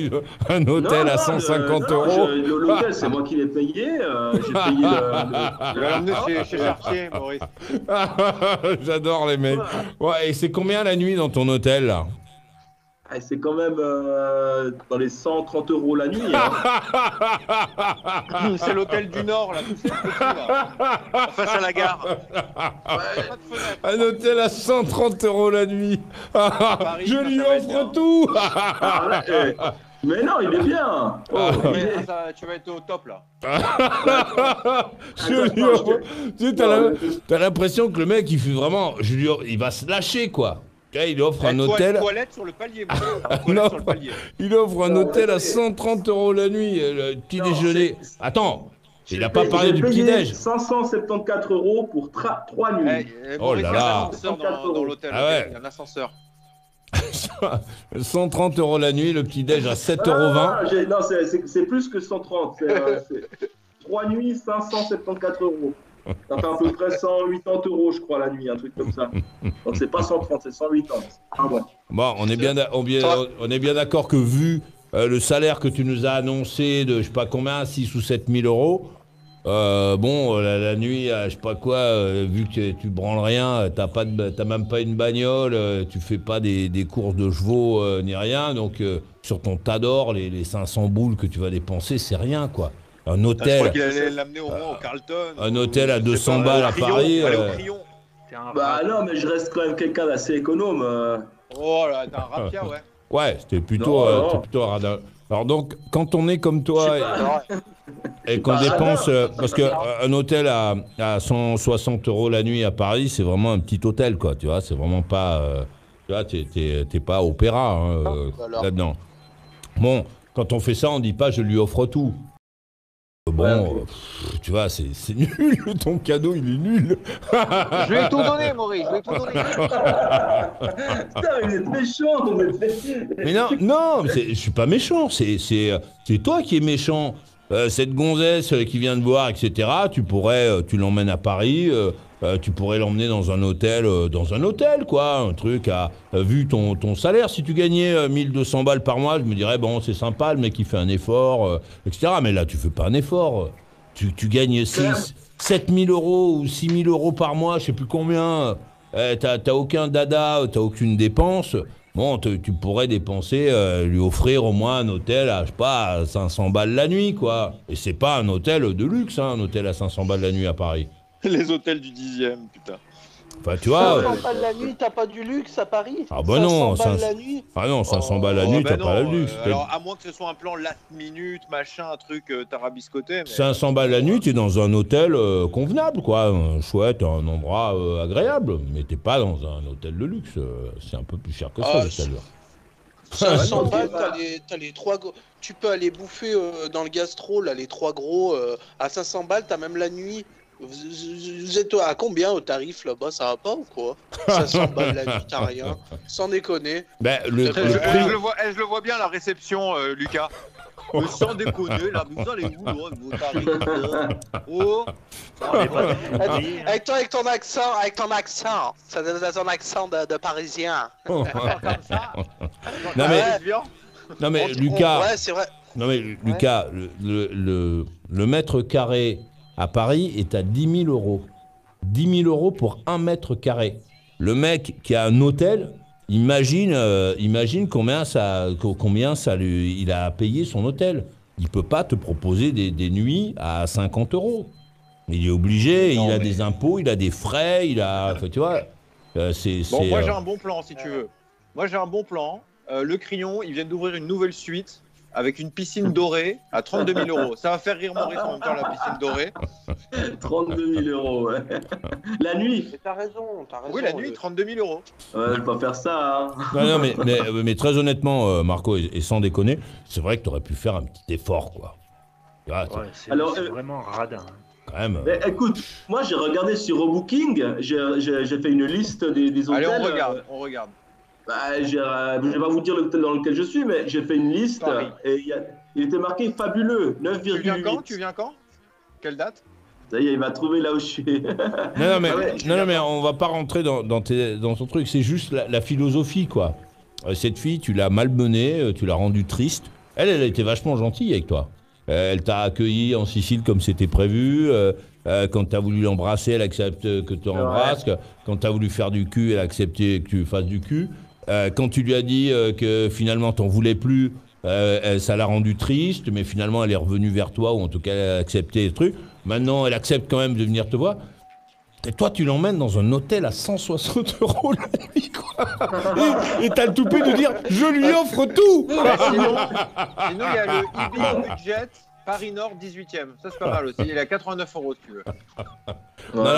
un hôtel Non, à non, 150 euh, non, euros. L'hôtel, c'est moi qui l'ai payé. euh, J'ai payé le- Je l'emmener chez, chez Chartier, Maurice. J'adore les mecs. Ouais, et c'est combien la nuit dans ton hôtel là? Ah, C'est quand même euh, dans les 130 euros la nuit. hein. c'est l'hôtel du Nord, là, le petit, là. Face à la gare. Un hôtel à 130 euros la nuit. Paris, je lui offre tout. Ah, là, eh, Mais non, il est bien. Oh, Ah, il Ouais, est- ça, tu vas être au top, là. je lui offre. Tu sais, t'as l'impression que le mec, il fait vraiment. Je lui offre- il va se lâcher quoi. Vois, Il offre un hôtel. Toilette sur le palier, moi. Toilette Non. sur le palier. Il offre un hôtel à mais- 130 euros la nuit, euh, le petit Non, déjeuner. Attends, il n'a pas parlé du payé petit déj. 574 euros pour 3 nuits. Eh, eh, Oh là il y a là. un ascenseur dans, dans l'hôtel. Ah ouais. Il y a un ascenseur. 130 euros la nuit, le petit déj à 7,20 Ah, euros. ah, Non, c'est- plus que 130. C'est euh, c'est 3 nuits, 574 euros. Ça fait à peu près 180 euros, je crois, la nuit, un truc comme ça. Donc c'est pas 130, c'est 180. Pardon. Bon, on est bien, on est bien d'accord que vu euh, le salaire que tu nous as annoncé de je sais pas combien, 6 ou 7 000 euros, euh, bon, euh, la, nuit, je sais pas quoi, vu que tu, branles rien, t'as pas même pas une bagnole, tu fais pas des, courses de chevaux ni rien, donc sur ton tas d'or, les 500 boules que tu vas dépenser, c'est rien quoi. Un Je crois hôtel, qu'il allait l'amener au moins au Carlton. un hôtel à je sais 200 pas, balles à Paris, euh. T'es Bah non, mais je reste quand même quelqu'un d'assez économe. euh. Oh là, t'as un rapia, ouais. ouais, c'était plutôt, Non, euh, plutôt un radin. Alors donc, quand on est comme toi. Et qu'on Bah, dépense, euh, parce que euh, un hôtel à, à 160 euros la nuit à Paris, c'est vraiment un petit hôtel, quoi. Tu vois, c'est vraiment pas, euh, tu vois, t'es, t'es- t'es pas opéra hein, euh, Ah, alors. là-dedans. Bon, quand on fait ça, on dit pas je lui offre tout. Bon, Ouais, euh, ok. pff, tu vois, c'est, c'est nul. Ton cadeau, il est nul. Je ai tout donné, Maurice, je ai tout donné. Putain, mais vous êtes méchant. vous êtes- Mais non, non, je suis pas méchant. C'est, c'est, euh, c'est toi qui es méchant. Euh, cette gonzesse euh, qui vient de boire, etc. Tu pourrais, euh, tu l'emmènes à Paris. euh, euh, tu pourrais l'emmener dans un hôtel, euh, dans un hôtel, quoi, un truc à euh, vu ton, ton salaire. Si tu gagnais euh, 1200 balles par mois, je me dirais bon, c'est sympa, le mec il fait un effort, etc. Mais là, tu fais pas un effort. Tu, tu gagnes 6, 7000 euros ou 6000 euros par mois, je sais plus combien. Euh, t'as, t'as aucun dada, t'as aucune dépense. Bon, te- tu pourrais dépenser, euh, lui offrir au moins un hôtel à, je sais pas, à 500 balles la nuit, quoi. Et c'est pas un hôtel de luxe, hein, un hôtel à 500 balles la nuit à Paris. Les hôtels du dixième, putain. Enfin, tu vois. 500 balles la nuit, t'as pas du luxe à Paris Ah bah non, 500 balles ça- la nuit Ah non, 500 balles la Oh, nuit, bah t'as pas le luxe. euh, alors, à moins que ce soit un plan last minute, machin, un truc euh, tarabiscoté. Mais... 500 balles la nuit, t'es dans un hôtel euh, convenable, quoi. Un chouette, un endroit euh, agréable. Mais t'es pas dans un hôtel de luxe. euh, C'est un peu plus cher que ça, Ah, l'hôtel. 500 Ouais, balles, t'as les, t'as les trois gros. Tu peux aller bouffer euh, dans le gastro, là, les trois gros. euh, à 500 balles, t'as même la nuit. Vous, êtes à combien au tarif là-bas? Ça va pas ou quoi? 500 balles la nuit, t'as rien. Sans déconner. Ben, le, Je- le Eh, je, prix- je le vois, eh, je le vois bien la réception, euh, Lucas. Sans déconner, là, mais vous allez où, là, vos tarifs, Oh Avec, avec toi, avec ton accent, avec ton accent. Ça donne ton accent de, de parisien. non mais, ouais. bien. non mais On- on- Lucas, Ouais, c'est vrai. non mais Lucas, le, le, le- le mètre carré à Paris est à 10 000 euros. 10 000 euros pour un mètre carré. Le mec qui a un hôtel, imagine, euh, imagine combien ça, co- combien ça lui, il a payé son hôtel. Il peut pas te proposer des, des nuits à 50 euros. Il est obligé, Non, il a mais- des impôts, il a des frais, il a, tu vois, euh, c'est, Bon, moi euh, j'ai un bon plan si tu veux. Moi j'ai un bon plan. Euh, le Crayon, ils viennent d'ouvrir une nouvelle suite avec une piscine dorée à 32 000 euros. Ça va faire rire Maurice en même temps la piscine dorée. 32 000 euros, ouais. La nuit Mais t'as raison, t'as raison. Oui, la nuit, le- 32 000 euros. Ouais, je vais pas faire ça, hein. Non, non, mais, mais, mais très honnêtement, euh, Marco, et, et sans déconner, c'est vrai que tu aurais pu faire un petit effort, quoi. Ouais, c'est Alors, c'est euh, vraiment radin. hein. quand même. Mais écoute, moi j'ai regardé sur Rebooking, j'ai j'ai- j'ai fait une liste des, des hôtels. Allez, on euh, regarde, on regarde. Bah, euh, je vais pas vous dire l'hôtel dans lequel je suis, mais j'ai fait une liste Paris. et il, y a- il était marqué fabuleux, Tu viens quand 9,8. Tu viens quand? Quelle date? Ça y est, il va trouver là où je suis. Non, non, mais, Ah ouais, non, non, mais on va pas rentrer dans, dans, tes- dans ton truc, c'est juste la, la philosophie, quoi. Euh, Cette fille, tu l'as malmenée, euh, tu l'as rendue triste. Elle, elle a été vachement gentille avec toi. Elle t'a accueilli en Sicile comme c'était prévu. quand tu as voulu l'embrasser, elle accepte que tu l'embrasses. Quand tu as voulu faire du cul, elle a accepté que tu fasses du cul. Euh, quand tu lui as dit euh, que finalement t'en voulais plus, euh, ça l'a rendue triste, mais finalement elle est revenue vers toi, ou en tout cas elle a accepté le truc. Maintenant, elle accepte quand même de venir te voir. Et toi, tu l'emmènes dans un hôtel à 160 euros la nuit, quoi. Et- t'as le toupet de dire, je lui offre tout. Bah, sinon, il y a le Paris Nord 18ème. Ça, c'est pas mal aussi. Il est à 89 euros si tu veux. Non, non, non,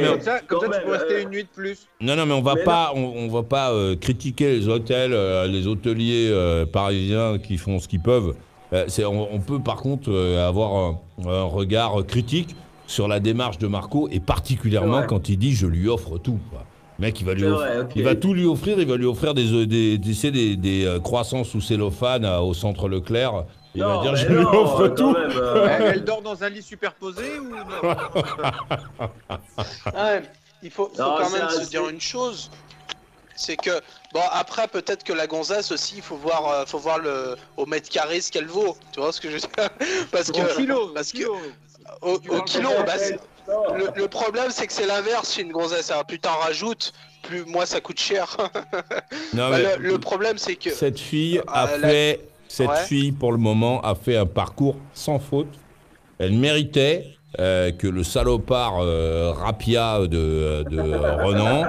mais- Comme ça, comme Quand ça tu peux rester euh, une nuit de plus. Non, non, mais on va Mais pas, on, on va pas euh, critiquer les hôtels, euh, les hôteliers euh, parisiens qui font ce qu'ils peuvent. Euh, c'est- on, on peut par contre euh, avoir un, un regard critique sur la démarche de Marco et particulièrement quand il dit je lui offre tout. quoi. Le Mec, il va lui C'est offrir- vrai, ok. il va tout lui offrir. Il va lui offrir des euh, des, des, des, des, euh, croissants sous cellophane à- au centre Leclerc. Il va Non, dire mais je lui offre tout. même, euh, Elle, elle dort dans un lit superposé ou non Ouais, il faut, faut Non, quand même se dire une chose. C'est que, bon, après, peut-être que la gonzesse aussi, il faut voir, euh, faut voir le, au mètre carré ce qu'elle vaut. Tu vois ce que je veux dire? Parce que. Au kilo, parce que- kilo. Au, kilo, bah, le, le problème, c'est que c'est l'inverse chez une gonzesse. Alors, plus t'en rajoutes, plus moi ça coûte cher. Non, Bah, mais le, le problème, c'est que. cette fille a Ah, la- fait, cette Ouais. fille pour le moment a fait un parcours sans faute. Elle méritait euh, que le salopard euh, rapia de, de Renan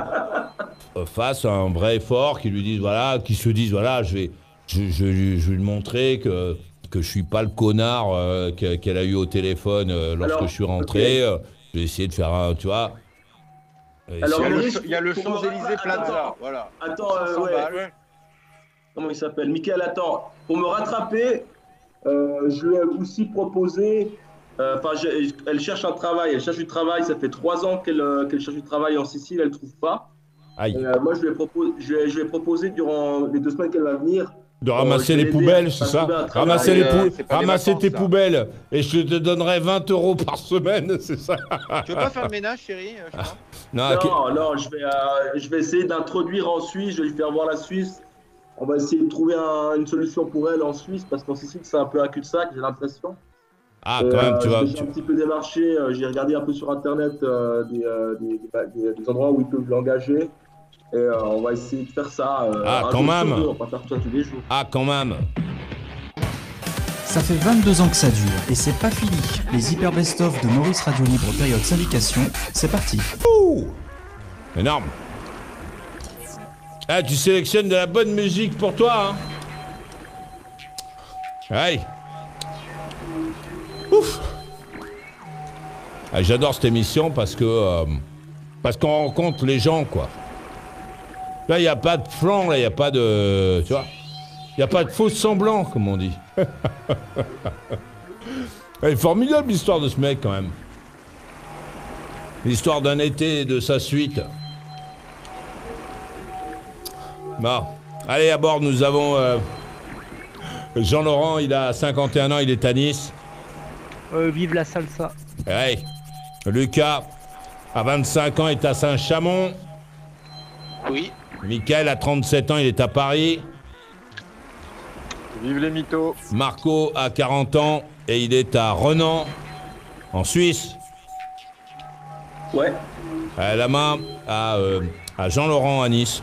euh, fasse un vrai effort, qui lui dise voilà, qui se dise voilà, je vais, je, je, lui- je vais lui montrer que que je suis pas le connard euh, que- qu'elle a eu au téléphone euh, lorsque Alors, je suis rentré. Euh, Je vais essayer de faire un, tu vois. Alors, Il y a le, Champs-Élysées Plaza. attends. Voilà. Attends, euh, 500 ouais. Comment il s'appelle? Michael, attends. Pour me rattraper, euh, je lui ai aussi proposé. euh, Enfin, elle cherche un travail. Elle cherche du travail. Ça fait trois ans qu'elle euh, cherche du travail en Sicile. Elle ne trouve pas. aïe, euh, moi, je lui, ai proposé, je, lui ai- je lui ai proposé durant les deux semaines qu'elle va venir. de ramasser les poubelles, c'est ça Ramasser les pou- ramasser vacances, tes ça. poubelles et je te donnerai 20 euros par semaine, c'est ça Tu veux pas faire le ménage, chérie je Non. Non, non, je vais, euh, je vais essayer d'introduire en Suisse. Je vais lui faire voir la Suisse. On va essayer de trouver un- une solution pour elle en Suisse parce qu'en Sicile, c'est un peu un cul-de-sac, j'ai l'impression. Ah, quand même, euh, tu vois. J'ai un petit peu démarché, euh, j'ai regardé un peu sur internet euh, des, euh, des, des- des- des endroits où ils peuvent l'engager. Et euh, on va essayer de faire ça. euh, Ah, quand même. On va faire ça tous les jours. Ah, quand même. Ça fait 22 ans que ça dure et c'est pas fini. Les hyper best-of de Maurice Radio Libre période syndication, c'est parti. Ouh Énorme. Ah, tu sélectionnes de la bonne musique pour toi, hein. Ouf. Ah, J'adore cette émission parce que euh, parce qu'on rencontre les gens, quoi. Là, il n'y a pas de flanc, là, il n'y a pas de... Tu vois Il a pas de faux semblants, comme on dit. Elle est formidable, l'histoire de ce mec, quand même. L'histoire d'un été et de sa suite. Bon. Allez, à bord, nous avons euh, Jean-Laurent, il a 51 ans, il est à Nice. Euh, vive la salsa. Lucas, à 25 ans, est à Saint-Chamond. Oui. Michael, à 37 ans, il est à Paris. Vive les mythos. Marco, à 40 ans, et il est à Renan, en Suisse. Ouais. La main à, euh, à Jean-Laurent, à Nice.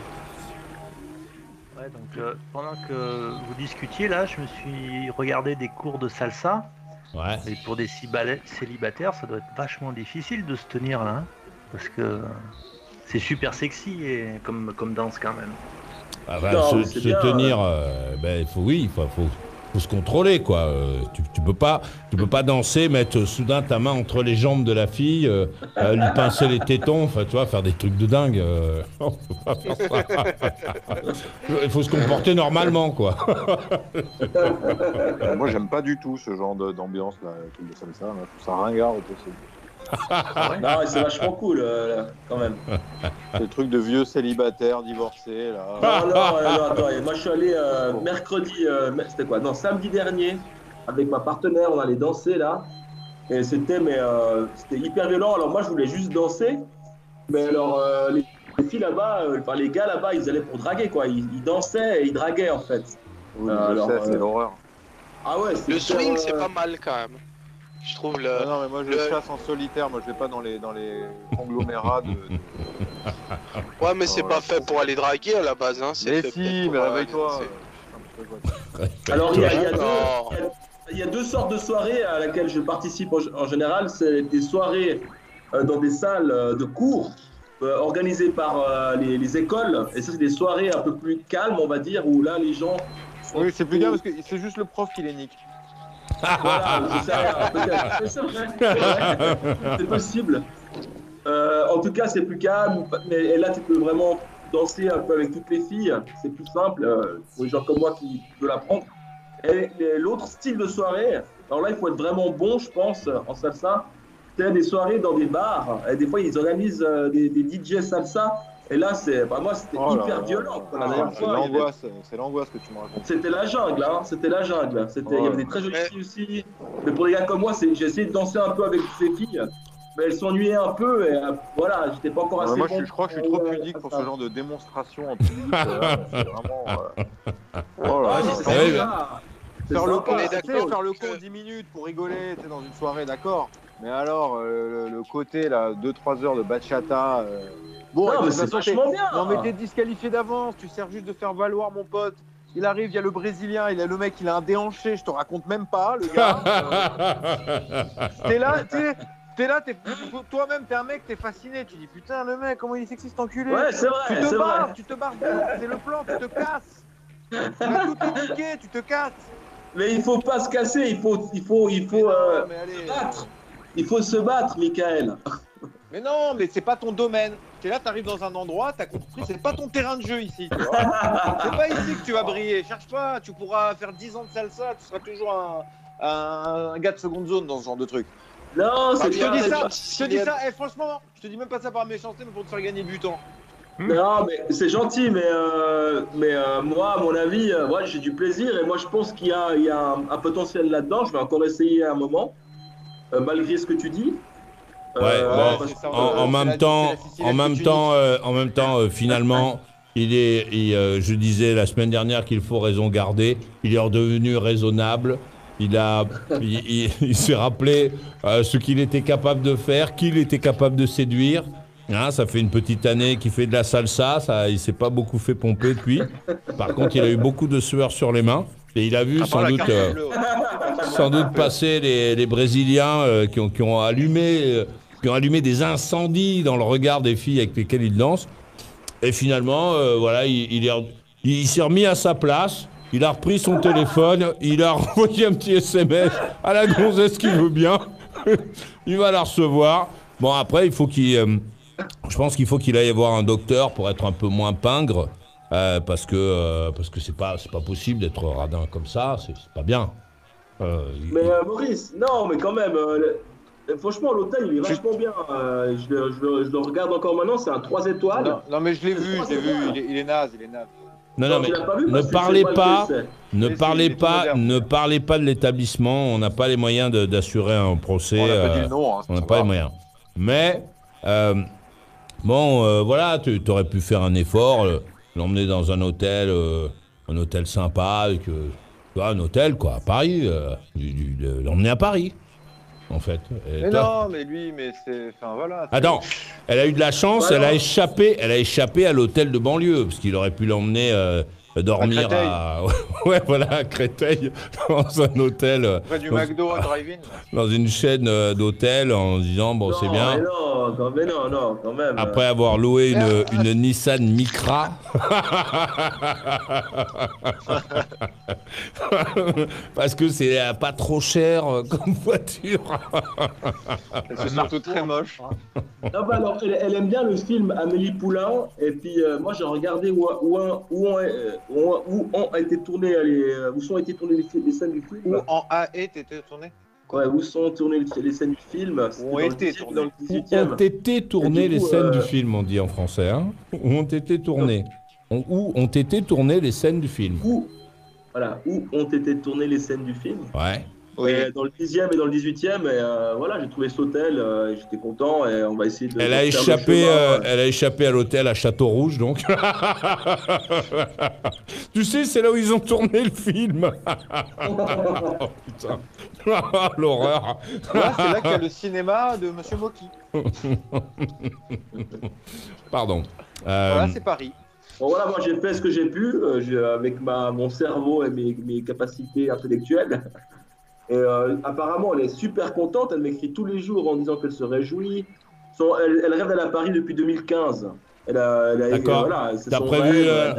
Pendant que vous discutiez là, je me suis regardé des cours de salsa. Ouais. Et pour des célibataires, ça doit être vachement difficile de se tenir là. hein, parce que c'est super sexy et comme, comme danse quand même. Ah bah, Non, se, tenir, euh, ben, faut, oui, il faut, faut, se contrôler, quoi. Euh, tu, peux pas, tu peux pas danser, mettre soudain ta main entre les jambes de la fille, euh, lui pincer les tétons, enfin, tu vois, faire des trucs de dingue. euh, ça. il faut se comporter normalement, quoi. Moi, j'aime pas du tout ce genre d'ambiance, là, trouve ça ringard. Non, c'est vachement cool, euh, là, quand même. Des trucs de vieux célibataires, divorcés, là. Non, non, non, non, attends, moi je suis allé euh, mercredi, euh, c'était quoi? Non, samedi dernier, avec ma partenaire, on allait danser là. Et c'était mais euh, c'était hyper violent. Alors moi je voulais juste danser, mais alors euh, les, les filles là-bas, euh, enfin les gars là-bas, ils allaient pour draguer quoi. Ils, ils dansaient et ils draguaient en fait. Oui, Euh, alors, c'est euh, l'horreur. Ah ouais, c'est Le swing, euh, c'est pas mal quand même. Je trouve le. Ah non, mais moi, je le- chasse en solitaire. Moi, je vais pas dans les, dans les conglomérats de... Ouais, mais c'est Ouais. pas fait pour aller draguer à la base, hein. C'est Mais fait si, mais réveille-toi. Alors il y a, il y a deux, il y a- sortes de soirées à laquelle je participe en, en général. C'est des soirées euh, dans des salles euh, de cours euh, organisées par euh, les, les écoles. Et ça, c'est des soirées un peu plus calmes, on va dire, où là, les gens. Oui, c'est plus grave parce que c'est juste le prof qui les nique. Voilà. C'est possible. Euh, en tout cas, c'est plus calme. Mais et là, tu peux vraiment danser un peu avec toutes les filles. C'est plus simple euh, pour les gens comme moi qui veulent apprendre. Et, et l'autre style de soirée, alors là, il faut être vraiment bon, je pense, en salsa. C'est des soirées dans des bars. Et des fois, ils organisent euh, des, des DJ salsa. Et là, c'est, bah, moi, c'était Oh hyper là. violent. quoi. La Ah, dernière c'est fois, avait- l'angoisse, c'est l'angoisse que tu me racontes. c'était la jungle, hein. C'était la jungle. C'était, il y avait des très jolies Ouais. filles aussi. Mais pour des gars comme moi, c'est, j'ai essayé de danser un peu avec ces filles. Mais elles s'ennuyaient un peu et euh, voilà, j'étais pas encore Ouais, assez moi, je, bon suis- je crois que je suis trop euh, pudique pour ça. ce genre de démonstration en public. euh, c'est vraiment. euh, Oh là Ah, là. c'est Ouais. C'est Faire le con, On est tu sais, d'accord faire le con 10 minutes pour rigoler, tu sais, dans une soirée, d'accord. Mais alors, euh, le, côté, là, 2-3 heures de bachata. euh, Bon, Non, mais c'est vachement bien. Non, mais t'es disqualifié d'avance, tu sers juste de faire valoir, mon pote. Il arrive, il y a le Brésilien, il a le mec, il a un déhanché, je te raconte même pas, le gars. Euh, t'es là, t'es. T'es là, t'es- toi-même, t'es un mec, t'es fasciné. Tu dis putain, le mec, comment il est cet enculé. Ouais, c'est tu vrai, te c'est barres, vrai. tu te barres, c'est le plan, tu te casses. Là, tout est niqué, tu te casses. Mais il faut pas se casser, il faut, il faut, il faut non, euh, mais allez. se battre. Il faut se battre, Michael. Mais non, mais c'est pas ton domaine. T'es là, t'arrives dans un endroit, t'as compris, c'est pas ton terrain de jeu ici. tu c'est pas ici que tu vas briller. Cherche pas, tu pourras faire 10 ans de salsa, tu seras toujours un, un, un gars de seconde zone dans ce genre de truc. Non, c'est Je te bien. dis ça, je te dis ça, et franchement, je te dis même pas ça par méchanceté, mais pour te faire gagner du temps. Non, mais c'est gentil, mais, euh, mais euh, moi, à mon avis, euh, ouais, j'ai du plaisir et moi, je pense qu'il y a, il y a un, un potentiel là-dedans. Je vais encore essayer un moment, euh, malgré ce que tu dis. Ouais, Euh, bon, ça, en, même temps, en même temps, en même temps, finalement, il est, il, euh, je disais la semaine dernière qu'il faut raison garder. Il est redevenu raisonnable. Il a, il, il- il s'est rappelé euh, ce qu'il était capable de faire, qu'il était capable de séduire. Hein, ça fait une petite année qu'il fait de la salsa. Ça, il s'est pas beaucoup fait pomper depuis. Par contre, il a eu beaucoup de sueur sur les mains et il a vu sans doute. euh, sans doute passer les, les Brésiliens euh, qui, ont, qui ont allumé, euh, qui ont allumé des incendies dans le regard des filles avec lesquelles il danse. Et finalement, voilà, il, il est- il s'est remis à sa place. Il a repris son téléphone, il a envoyé un petit SMS à la gonzesse qui veut bien. il va la recevoir. Bon, après, il faut qu'il. je pense qu'il faut qu'il aille voir un docteur pour être un peu moins pingre. Euh, parce que euh, parce que c'est pas c'est pas possible d'être radin comme ça, c'est pas bien. Euh, Mais euh, Maurice, non, mais quand même, euh, le- franchement, l'hôtel, il est vachement bien. Euh, je, le, je le- je le regarde encore maintenant, c'est un 3 étoiles. Non, non, mais je l'ai vu, je l'ai vu, il est, il est naze, il est naze. Non, non, Non, mais ne parlez pas, ne parlez pas, ne parlez pas de l'établissement. On n'a pas les moyens d'assurer un procès. On n'a pas dit euh, hein, on pas les moyens. Mais euh, bon, euh, voilà, tu aurais pu faire un effort, euh, l'emmener dans un hôtel, euh, un hôtel sympa, avec, euh, tu vois, un hôtel quoi, à Paris, euh, du- du- de- l'emmener à Paris, en fait. Et Mais toi- non, mais lui, mais c'est. Enfin voilà. Attends, elle a eu de la chance, Ouais, elle a échappé, elle a échappé à l'hôtel de banlieue, parce qu'il aurait pu l'emmener euh, dormir Créteil. à, ouais, voilà, à Créteil, dans un hôtel, euh, Près du dans, McDo à drive-in. dans une chaîne euh, d'hôtels, en disant bon, c'est bien. Mais non, quand, mais non, non, quand même. Après avoir loué une, une Nissan Micra. Parce que c'est euh, pas trop cher euh, comme voiture. C'est surtout très moche. Non, bah alors, elle, elle aime bien le film Amélie Poulain. Et puis, euh, moi, j'ai regardé où, où, où, euh, où, où ont été tournées les, euh, où sont été tournées les, scènes du film. Ou en tourné Ouais, où sont tournées les, les scènes du film Où ont dans le été 18, tournées. Dans le Où 18e. ont été tournées Et du les coup, scènes euh, du film, on dit en français. Hein où ont été tournées On- Où ont été tournées les scènes du film Où, voilà, où ont été tournées les scènes du film Ouais. Oui. Et Dans le 10e et dans le 18e. Et euh, voilà, j'ai trouvé cet hôtel. euh, et J'étais content. Et on va essayer de. Elle de a échappé, chemin. euh, elle a échappé à l'hôtel à Château Rouge, donc. tu sais, c'est là où ils ont tourné le film. oh, putain. L'horreur. Ouais, c'est là qu'il y a le cinéma de Monsieur Moki. Pardon. Euh, Voilà, c'est Paris. Bon voilà, moi j'ai fait ce que j'ai pu euh, avec ma, mon cerveau et mes, mes capacités intellectuelles. Et euh, apparemment, elle est super contente. Elle m'écrit tous les jours en disant qu'elle se réjouit. Son- elle, elle rêve d'aller à Paris depuis 2015. Elle a, elle a- D'accord. voilà, c'est T'as son prévu, rêve. euh,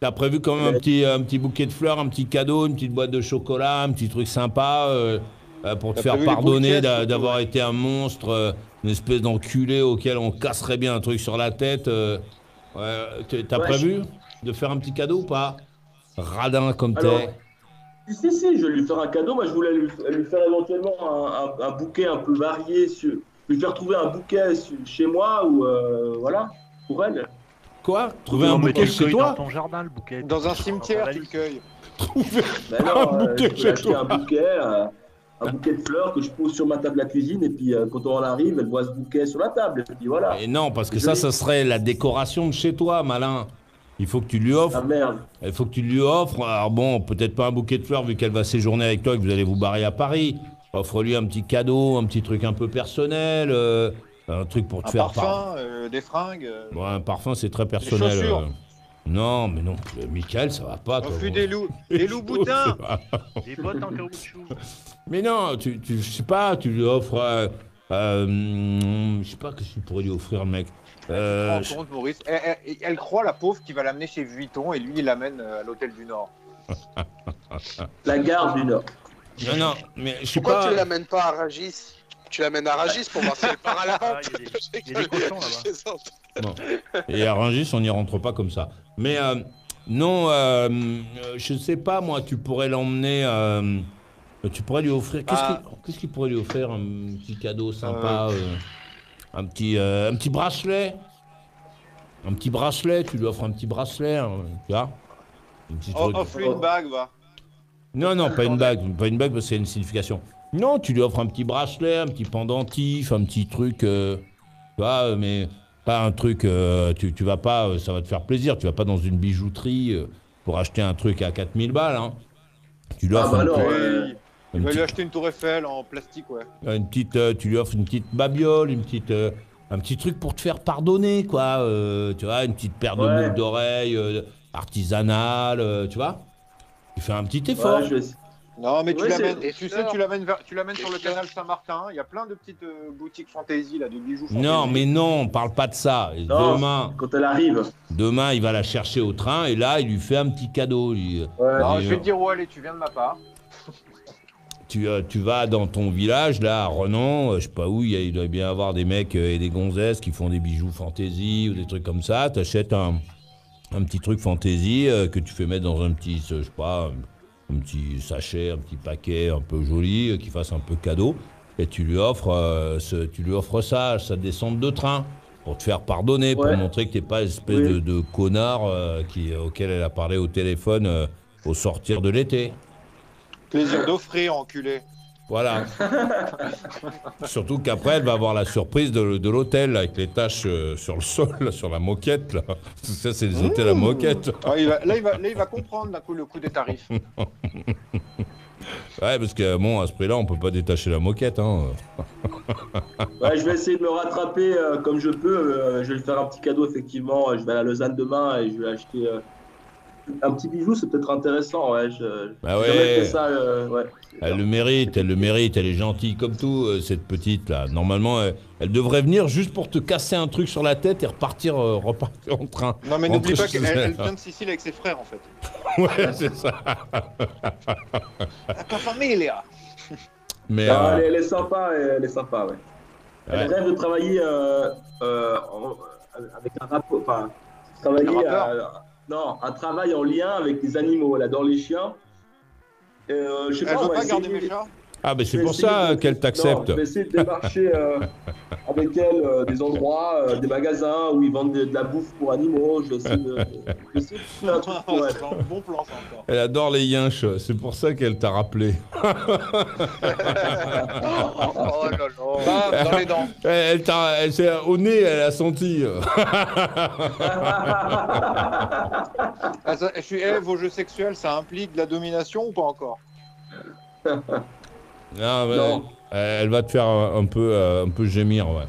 T'as prévu quand même un petit, un petit bouquet de fleurs, un petit cadeau, une petite boîte de chocolat, un petit truc sympa euh, pour te T'as faire pardonner bouquets, d'avoir été un monstre, euh, une espèce d'enculé auquel on casserait bien un truc sur la tête. euh, ouais, T'as Ouais, prévu de faire un petit cadeau ou pas? Radin comme Alors, t'es. Si, si, si, je vais lui faire un cadeau. Moi, je voulais lui, lui faire éventuellement un, un- un bouquet un peu varié. Sur, lui faire trouver un bouquet sur- chez moi ou euh, voilà, pour elle. Quoi? Trouver un Non, bouquet chez toi? dans ton jardin, le bouquet. Dans un cimetière, tu le cueilles. Ben Un non, euh, bouquet je chez toi. un bouquet, euh, un bouquet de fleurs que je pose sur ma table à cuisine et puis euh, quand on arrive, elle voit ce bouquet sur la table et puis voilà. Et non, parce que Je ça, ça serait la décoration de chez toi, malin. Il faut que tu lui offres Ah merde. Il faut que tu lui offres, alors bon, peut-être pas un bouquet de fleurs vu qu'elle va séjourner avec toi et que vous allez vous barrer à Paris. Offre-lui un petit cadeau, un petit truc un peu personnel, euh, un truc pour te Un faire par- parfum, euh, des fringues. euh, Bon, un parfum, c'est très personnel. chaussures. euh. Non, mais non, Michael, ça va pas. On toi. des loups, des loups boutins. Des bottes en caoutchouc. Mais non, tu, tu, je sais pas, tu lui offres. euh, euh, hum, je sais pas ce que tu pourrais lui offrir, le mec? Euh, compte, Maurice elle, elle- elle croit, la pauvre, qui va l'amener chez Vuitton et lui, il l'amène euh, à l'hôtel du Nord. La gare du Nord. non, non, mais je Pourquoi pas. tu l'amènes pas à Ragis? Tu l'amènes à Ragis pour voir si elle part à la Ah, vente. il y a des- Je il y a des cochons là-bas. Et à Rungis, on n'y rentre pas comme ça. Mais euh, non, euh, je sais pas, moi, tu pourrais l'emmener. euh, tu pourrais lui offrir. Qu'est-ce Ah. qu'il qu'est-ce qu'il pourrait lui offrir Un petit cadeau sympa euh, un, petit, euh, un petit bracelet Un petit bracelet, tu lui offres un petit bracelet, hein, tu vois Un petit Oh, offre-lui une bague, va. Non, non, pas une bague, pas une bague parce qu'il y a une signification. Non, tu lui offres un petit bracelet, un petit pendentif, un petit truc, euh, tu vois, euh, mais pas un truc, euh, tu, tu vas pas, ça va te faire plaisir, tu vas pas dans une bijouterie euh, pour acheter un truc à 4000 balles, hein. Tu lui Ah offres bah un non, truc- ouais. Oui, une, il va lui acheter une tour Eiffel en plastique, ouais. une petite, euh, tu lui offres une petite babiole, une petite, euh, un petit truc pour te faire pardonner, quoi, euh, tu vois, une petite paire de Ouais. boucles d'oreilles euh, artisanales, euh, tu vois. Tu fais un petit effort. Ouais, je vais- Non, mais tu Ouais, l'amènes, tu sais, tu l'amènes, vers- tu l'amènes sur le canal Saint-Martin. Il y a plein de petites euh, boutiques fantaisie là, de bijoux. Non, mais non, on parle pas de ça. Non. Demain, Quand elle arrive. demain, il va la chercher au train et là, il lui fait un petit cadeau. lui. Ouais. Non, Et, je vais te dire où aller. Tu viens de ma part. Tu, euh, tu vas dans ton village, là, à Renan, euh, je sais pas où, il, doit bien y avoir des mecs euh, et des gonzesses qui font des bijoux fantaisie ou des trucs comme ça. Tu achètes un, un petit truc fantaisie que tu fais mettre dans un petit, je sais pas, un, un petit sachet, un petit paquet un peu joli, qui fasse un peu cadeau. et tu lui offres, euh, ce- tu lui offres ça, sa descente de train, pour te faire pardonner, pour montrer que t'es pas espèce Oui. de, de connard euh, qui, auquel elle a parlé au téléphone euh, au sortir de l'été. Plaisir d'offrir, enculé. Voilà. Surtout qu'après, elle va avoir la surprise de, de l'hôtel avec les taches euh, sur le sol, là, sur la moquette. Là. Ça, c'est des hôtels à moquette. Ah, il va- là, il va, là, il va comprendre là, le coût des tarifs. Ouais, parce que bon, à ce prix-là, on peut pas détacher la moquette. Hein. Ouais, je vais essayer de me rattraper euh, comme je peux. euh, je vais lui faire un petit cadeau, effectivement. Je vais à Lausanne demain et je vais acheter euh, un petit bijou. C'est peut-être intéressant. Ouais, je, Bah ouais. ça. euh, ouais. Elle le mérite, elle le mérite, elle est gentille comme tout, euh, cette petite là. Normalement, elle, elle devrait venir juste pour te casser un truc sur la tête et repartir, euh, repartir en train. Non, mais n'oublie pas qu'elle elle. elle vient de Sicile avec ses frères, en fait. Ouais, c'est ça. Ta famille, Mais Ah, euh, elle, est- elle est sympa. Elle est sympa, ouais. Elle rêve de travailler euh, euh, avec un rapport. Enfin, travailler. Un rappeur euh, non, un travail en lien avec les animaux. Elle adore les chiens. Euh, je sais pas, on va pas garder mes chats ah, ben c'est pour ça de- qu'elle t'accepte. Je vais essayer de démarcher euh, avec elle euh, des endroits, euh, des magasins où ils vendent de, de la bouffe pour animaux. Je vais essayer de, je vais essayer de trouver un truc pour elle. C'est un bon plan, ça encore. Elle adore les yinches, c'est pour ça qu'elle t'a rappelé. Oh là là. Dans les dents. Elle, elle t'a, elle s'est au nez, elle a senti. Ah, ça- je suis, eh, vos jeux sexuels, ça implique de la domination ou pas encore? Non, mais Non. Elle, elle va te faire un, un peu, euh, un peu gémir, ouais.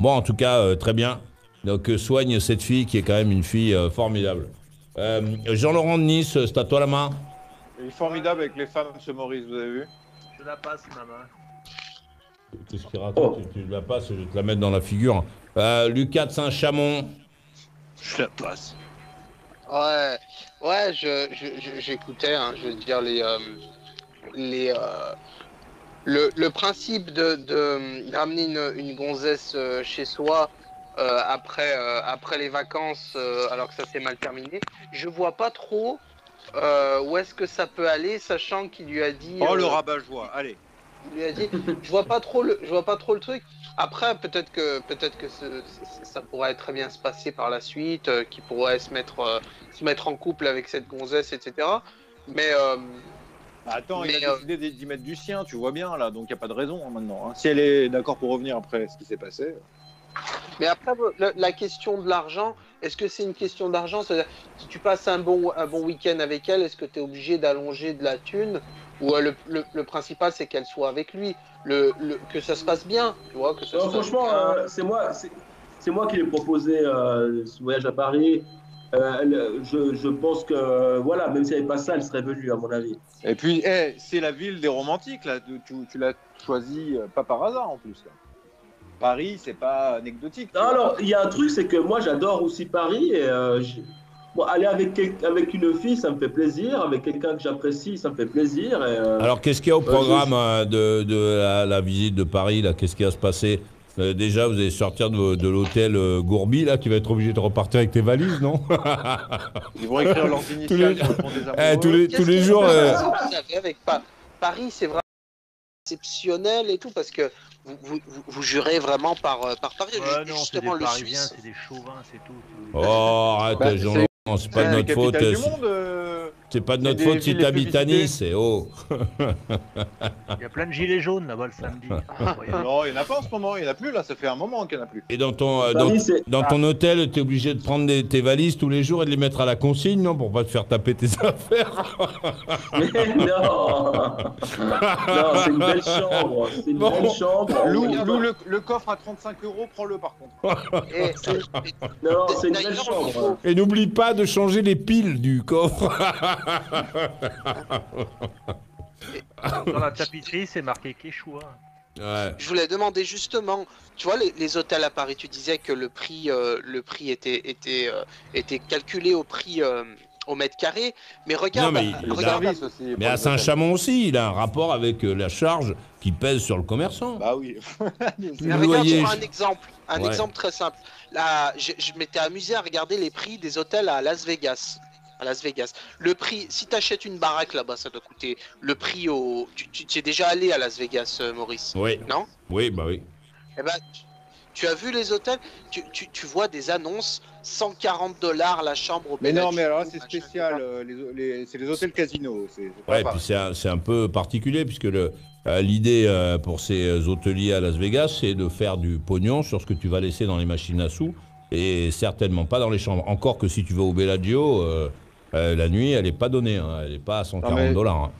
Bon, en tout cas, euh, très bien. Donc, euh, soigne cette fille qui est quand même une fille euh, formidable. Euh, Jean-Laurent de Nice, c'est à toi la main. Il est formidable avec les femmes, ce Maurice, vous avez vu? Je la passe, maman. Qu'est-ce qui raconte? Tu, tu la passes, je vais te la mettre dans la figure. Euh, Lucas de Saint-Chamond. Je la passe. Ouais, ouais, je, je- je- j'écoutais, hein, je veux dire, les, euh, les, euh, le, le principe de, de d'amener une, une gonzesse euh, chez soi euh, après, euh, après les vacances, euh, alors que ça s'est mal terminé, je vois pas trop où est-ce que ça peut aller, sachant qu'il lui a dit. Oh, le rabat-joie, allez. il lui a dit, je vois pas trop le, je vois pas trop le truc. Après, peut-être que, peut-être que ce- ça pourrait très bien se passer par la suite, qu'il pourrait se mettre, se mettre en couple avec cette gonzesse, etc. Mais Bah, Attends, il Mais, a euh, décidé d'y- mettre du sien, tu vois bien, là, donc il n'y a pas de raison hein, maintenant. hein. Si elle est d'accord pour revenir après ce qui s'est passé. Mais après, le- la question de l'argent, est-ce que c'est une question d'argent? C'est-à-dire, si tu passes un bon, un bon week-end avec elle, est-ce que tu es obligé d'allonger de la thune? Ou euh, le, le- le principal, c'est qu'elle soit avec lui, le, le- que ça se passe bien, tu vois que ça Non, se passe franchement, euh, c'est moi, c'est c'est moi qui lui ai proposé euh, ce voyage à Paris. Euh, je, je pense que, voilà, même si elle n'avait pas ça, elle serait venue, à mon avis. Et puis, eh, c'est la ville des romantiques, là. Tu, tu- tu l'as choisi euh, pas par hasard en plus. là. Paris, c'est pas anecdotique. Non, alors, il y a un truc, c'est que moi, j'adore aussi Paris. Et, euh, bon, aller avec, quel- avec une fille, ça me fait plaisir. Avec quelqu'un que j'apprécie, ça me fait plaisir. Et, euh, Alors, qu'est-ce qu'il y a au programme euh, de, de la, la visite de Paris là? Qu'est-ce qui va se passer? Euh, Déjà, vous allez sortir de, l'hôtel euh, Gourbi là, qui va être obligé de repartir avec tes valises, non Ils vont écrire leurs Tous initiales les- sur le pont des Eh, amoureux. tous les, tous jours. euh, avec Pa- Paris, c'est vraiment exceptionnel et tout, parce que vous, vous, vous- vous jurez vraiment par, euh, par Paris. Ouais, non, c'est Justement, des le Parisiens, Suisse. c'est des chauvins, c'est tout. Oh, arrête, Bah, Jean-Laurent, c'est pas C'est de notre faute. euh. C'est pas de notre faute si t'habites à. Nice, c'est oh. Il y a plein de gilets jaunes là-bas le samedi. Non, il n'y en a pas en ce moment, il n'y en a plus là, ça fait un moment qu'il n'y en a plus. Et dans ton, euh, dans, Paris, c'est- dans ton hôtel, t'es obligé de prendre des- tes valises tous les jours et de les mettre à la consigne, non Pour pas te faire taper tes affaires. Mais non Non, c'est une belle chambre. C'est une Bon. belle chambre. Loue, le, le coffre à 35 euros, prends-le par contre. Et- et- Non, c'est une belle chambre. Et n'oublie pas de changer les piles du coffre. Dans la tapisserie, c'est marqué Quechua. ouais. Je voulais demander justement, tu vois, les, les hôtels à Paris, tu disais que le prix, euh, le prix était, était, euh, était calculé au prix euh, au mètre carré. Mais regarde, Non, mais il- regarde, aussi. Mais à. Saint-Chamond aussi, il a un rapport avec euh, la charge qui pèse sur le commerçant. Bah oui. Mais regarde, je un exemple, un Ouais. exemple très simple. Là, je, je m'étais amusé à regarder les prix des hôtels à Las Vegas. à Las Vegas. Le prix, si tu achètes une baraque là-bas, ça doit coûter le prix au. Tu, tu, tu es déjà allé à Las Vegas, euh, Maurice Oui. Non? Oui, bah oui. Eh ben, tu, tu as vu les hôtels? Tu, tu, tu vois des annonces 140 dollars la chambre au Mais non, mais alors là, c'est spécial. euh, les, les- c'est les hôtels casinos. Ouais, puis c'est un, c'est un peu particulier puisque le, euh, l'idée euh, pour ces hôteliers à Las Vegas, c'est de faire du pognon sur ce que tu vas laisser dans les machines à sous et certainement pas dans les chambres. Encore que si tu vas au Bellagio, euh, euh, la nuit, elle n'est pas donnée, hein, elle n'est pas à 140 mais- dollars. hein.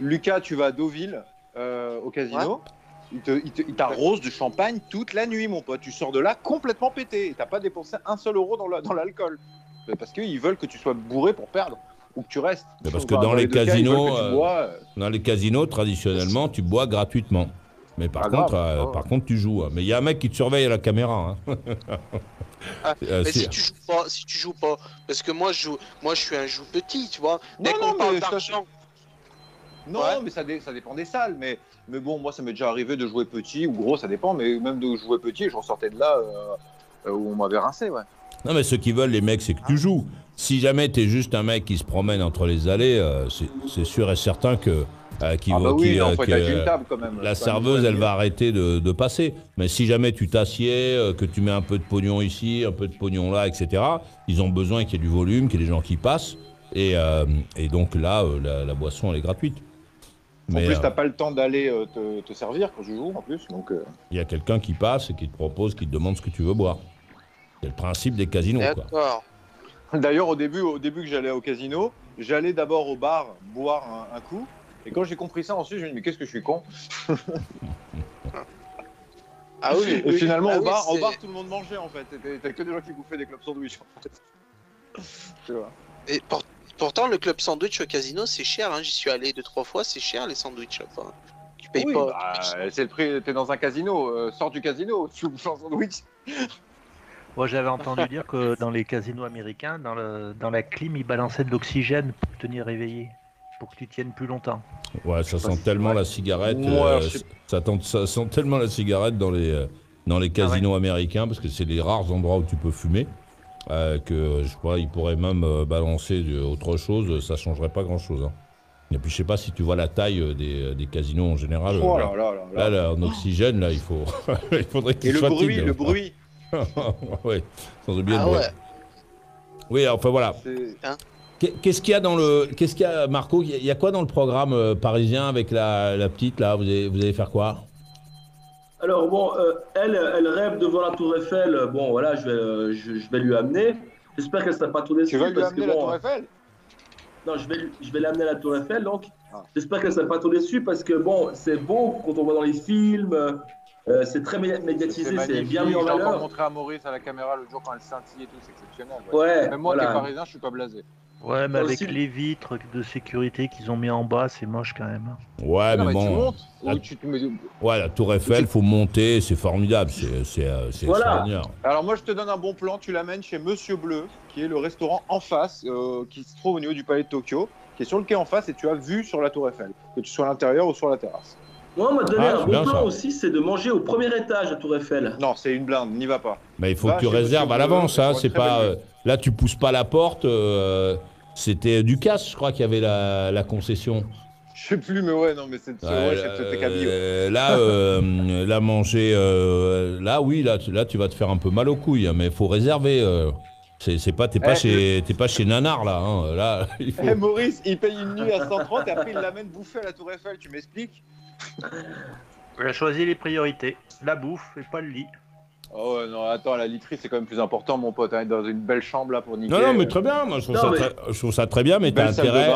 Lucas, tu vas à Deauville, euh, au casino. Il t'arrose de champagne toute la nuit, mon pote. Tu sors de là complètement pété. T'as pas dépensé un seul euro dans la- dans l'alcool. Parce qu'ils veulent que tu sois bourré pour perdre. Ou que tu restes. Mais parce que dans les casinos, euh, bois, euh, Dans les casinos, traditionnellement, tu bois gratuitement. Mais par contre, grave. euh, Oh. par contre, tu joues. hein. Mais il y a un mec qui te surveille à la caméra. hein. Ah, Euh, mais si tu joues pas, si tu joues pas, parce que moi je joue, moi je suis un joue petit, tu vois. Dès Non, qu'on non, parle mais ça, d'argent, Non, Ouais. mais ça, dé- ça dépend des salles. Mais, mais bon, moi, ça m'est déjà arrivé de jouer petit ou gros, ça dépend. Mais même de jouer petit, je ressortais de là euh, euh, où on m'avait rincé, ouais. Non, mais ce qu'ils veulent, les mecs, c'est que tu joues. Si jamais tu es juste un mec qui se promène entre les allées, euh, c'est- sûr et certain que. euh, Ah bah oui, non, euh, euh, table quand même. La serveuse, elle va arrêter de, de passer. Mais si jamais tu t'assieds, que tu mets un peu de pognon ici, un peu de pognon là, etc., ils ont besoin qu'il y ait du volume, qu'il y ait des gens qui passent. Et, euh, et donc là, la, la boisson, elle est gratuite. En Mais plus, euh, t'as pas le temps d'aller euh, te, te servir quand je joue, en plus. Donc, euh, il y a quelqu'un qui passe et qui te propose, qui te demande ce que tu veux boire. C'est le principe des casinos. D'accord. D'ailleurs, au début, au début que j'allais au casino, j'allais d'abord au bar boire un, un coup. Et quand j'ai compris ça, ensuite, je me dis, mais qu'est-ce que je suis con? Ah oui. Et oui. finalement, Ah au, oui, bar, au bar, tout le monde mangeait, en fait. T'avais que des gens qui bouffaient des clubs sandwich, en fait. Tu vois. Et pour- pourtant, le club sandwich au casino, c'est cher. Hein. J'y suis allé deux trois fois, c'est cher les sandwichs. Enfin, tu payes Oui, pas. bah, c'est le prix, t'es dans un casino, euh, sors du casino, tu bouffes un sandwich. Moi, j'avais entendu dire que dans les casinos américains, dans, le, dans la clim, ils balançaient de l'oxygène pour te tenir éveillé, pour que tu tiennes plus longtemps. Ouais, ça sent tellement la cigarette. Ouais, euh, ça, tente- ça sent tellement la cigarette dans les, euh, dans les casinos américains, parce que c'est les rares endroits où tu peux fumer, euh, que je crois ils pourraient même euh, balancer de- autre chose, ça changerait pas grand-chose. hein. Et puis je sais pas si tu vois la taille euh, des, des casinos en général. Oh euh, là là là là. Là, là, en oxygène, là, il faut, il faudrait Et qu'il le soit bruit, tigre. le bruit. ouais, sans oublier Ah le bruit. ouais. Oui, enfin voilà. Qu'est- Qu'est-ce qu'il y a dans le, qu'est-ce qu'il y a, Marco? Il y a- il y a quoi dans le programme euh, parisien avec la, la petite là? Vous allez, vous allez faire quoi? Alors bon, euh, elle, elle rêve de voir la Tour Eiffel. Bon, voilà, je vais, euh, je, je vais lui amener. J'espère qu'elle ne sera pas trop déçue. Tu vas lui parce amener que, la bon, Tour Eiffel? Non, je vais, je vais l'amener à la Tour Eiffel, donc Ah. j'espère qu'elle ne sera pas trop déçue parce que bon, c'est beau quand on voit dans les films, euh, c'est très média- médiatisé, c'est bien mis en J'ai encore valeur. montré à Maurice à la caméra le jour quand elle scintille et tout, c'est exceptionnel. ouais. Ouais, Même moi qui voilà. est parisien, je suis pas blasé. Ouais, mais avec aussi- les vitres de sécurité qu'ils ont mis en bas, c'est moche quand même. Ouais, non, mais mais tu bon. montes la- ou tu te mets- Ouais, la Tour Eiffel, faut monter, c'est formidable, c'est c'est euh, Voilà. extraordinaire. Alors moi je te donne un bon plan, tu l'amènes chez Monsieur Bleu, qui est le restaurant en face, euh, qui se trouve au niveau du palais de Tokyo, qui est sur le quai en face et tu as vue sur la Tour Eiffel, que tu sois à l'intérieur ou sur la terrasse. Moi, on m'a donné Ah, un bon plan ça. aussi, c'est de manger au premier étage à Tour Eiffel. Non, c'est une blinde, n'y va pas. Mais il faut Va que tu réserves Monsieur à l'avance, hein, c'est pas. Là, tu pousses pas la porte. euh, C'était Ducasse, je crois, qui avait la, la concession. Je sais plus, mais ouais, non, mais c'est Ouais, euh, là, euh, là, manger. euh, là, oui, là, tu- là, tu vas te faire un peu mal aux couilles, hein, mais il faut réserver. euh, c'est pas, t'es pas, Eh, chez, t'es pas chez Nanar, là. hein, là, il faut. Eh, Maurice, il paye une nuit à 130 et après il l'amène bouffer à la Tour Eiffel, tu m'expliques? On a choisi les priorités, la bouffe et pas le lit. Oh non, attends, la literie c'est quand même plus important, mon pote, hein, dans une belle chambre là pour niquer. Non, non, mais euh, très bien. Moi, je trouve, Non, ça, mais- très, je trouve ça très bien, mais t'as intérêt,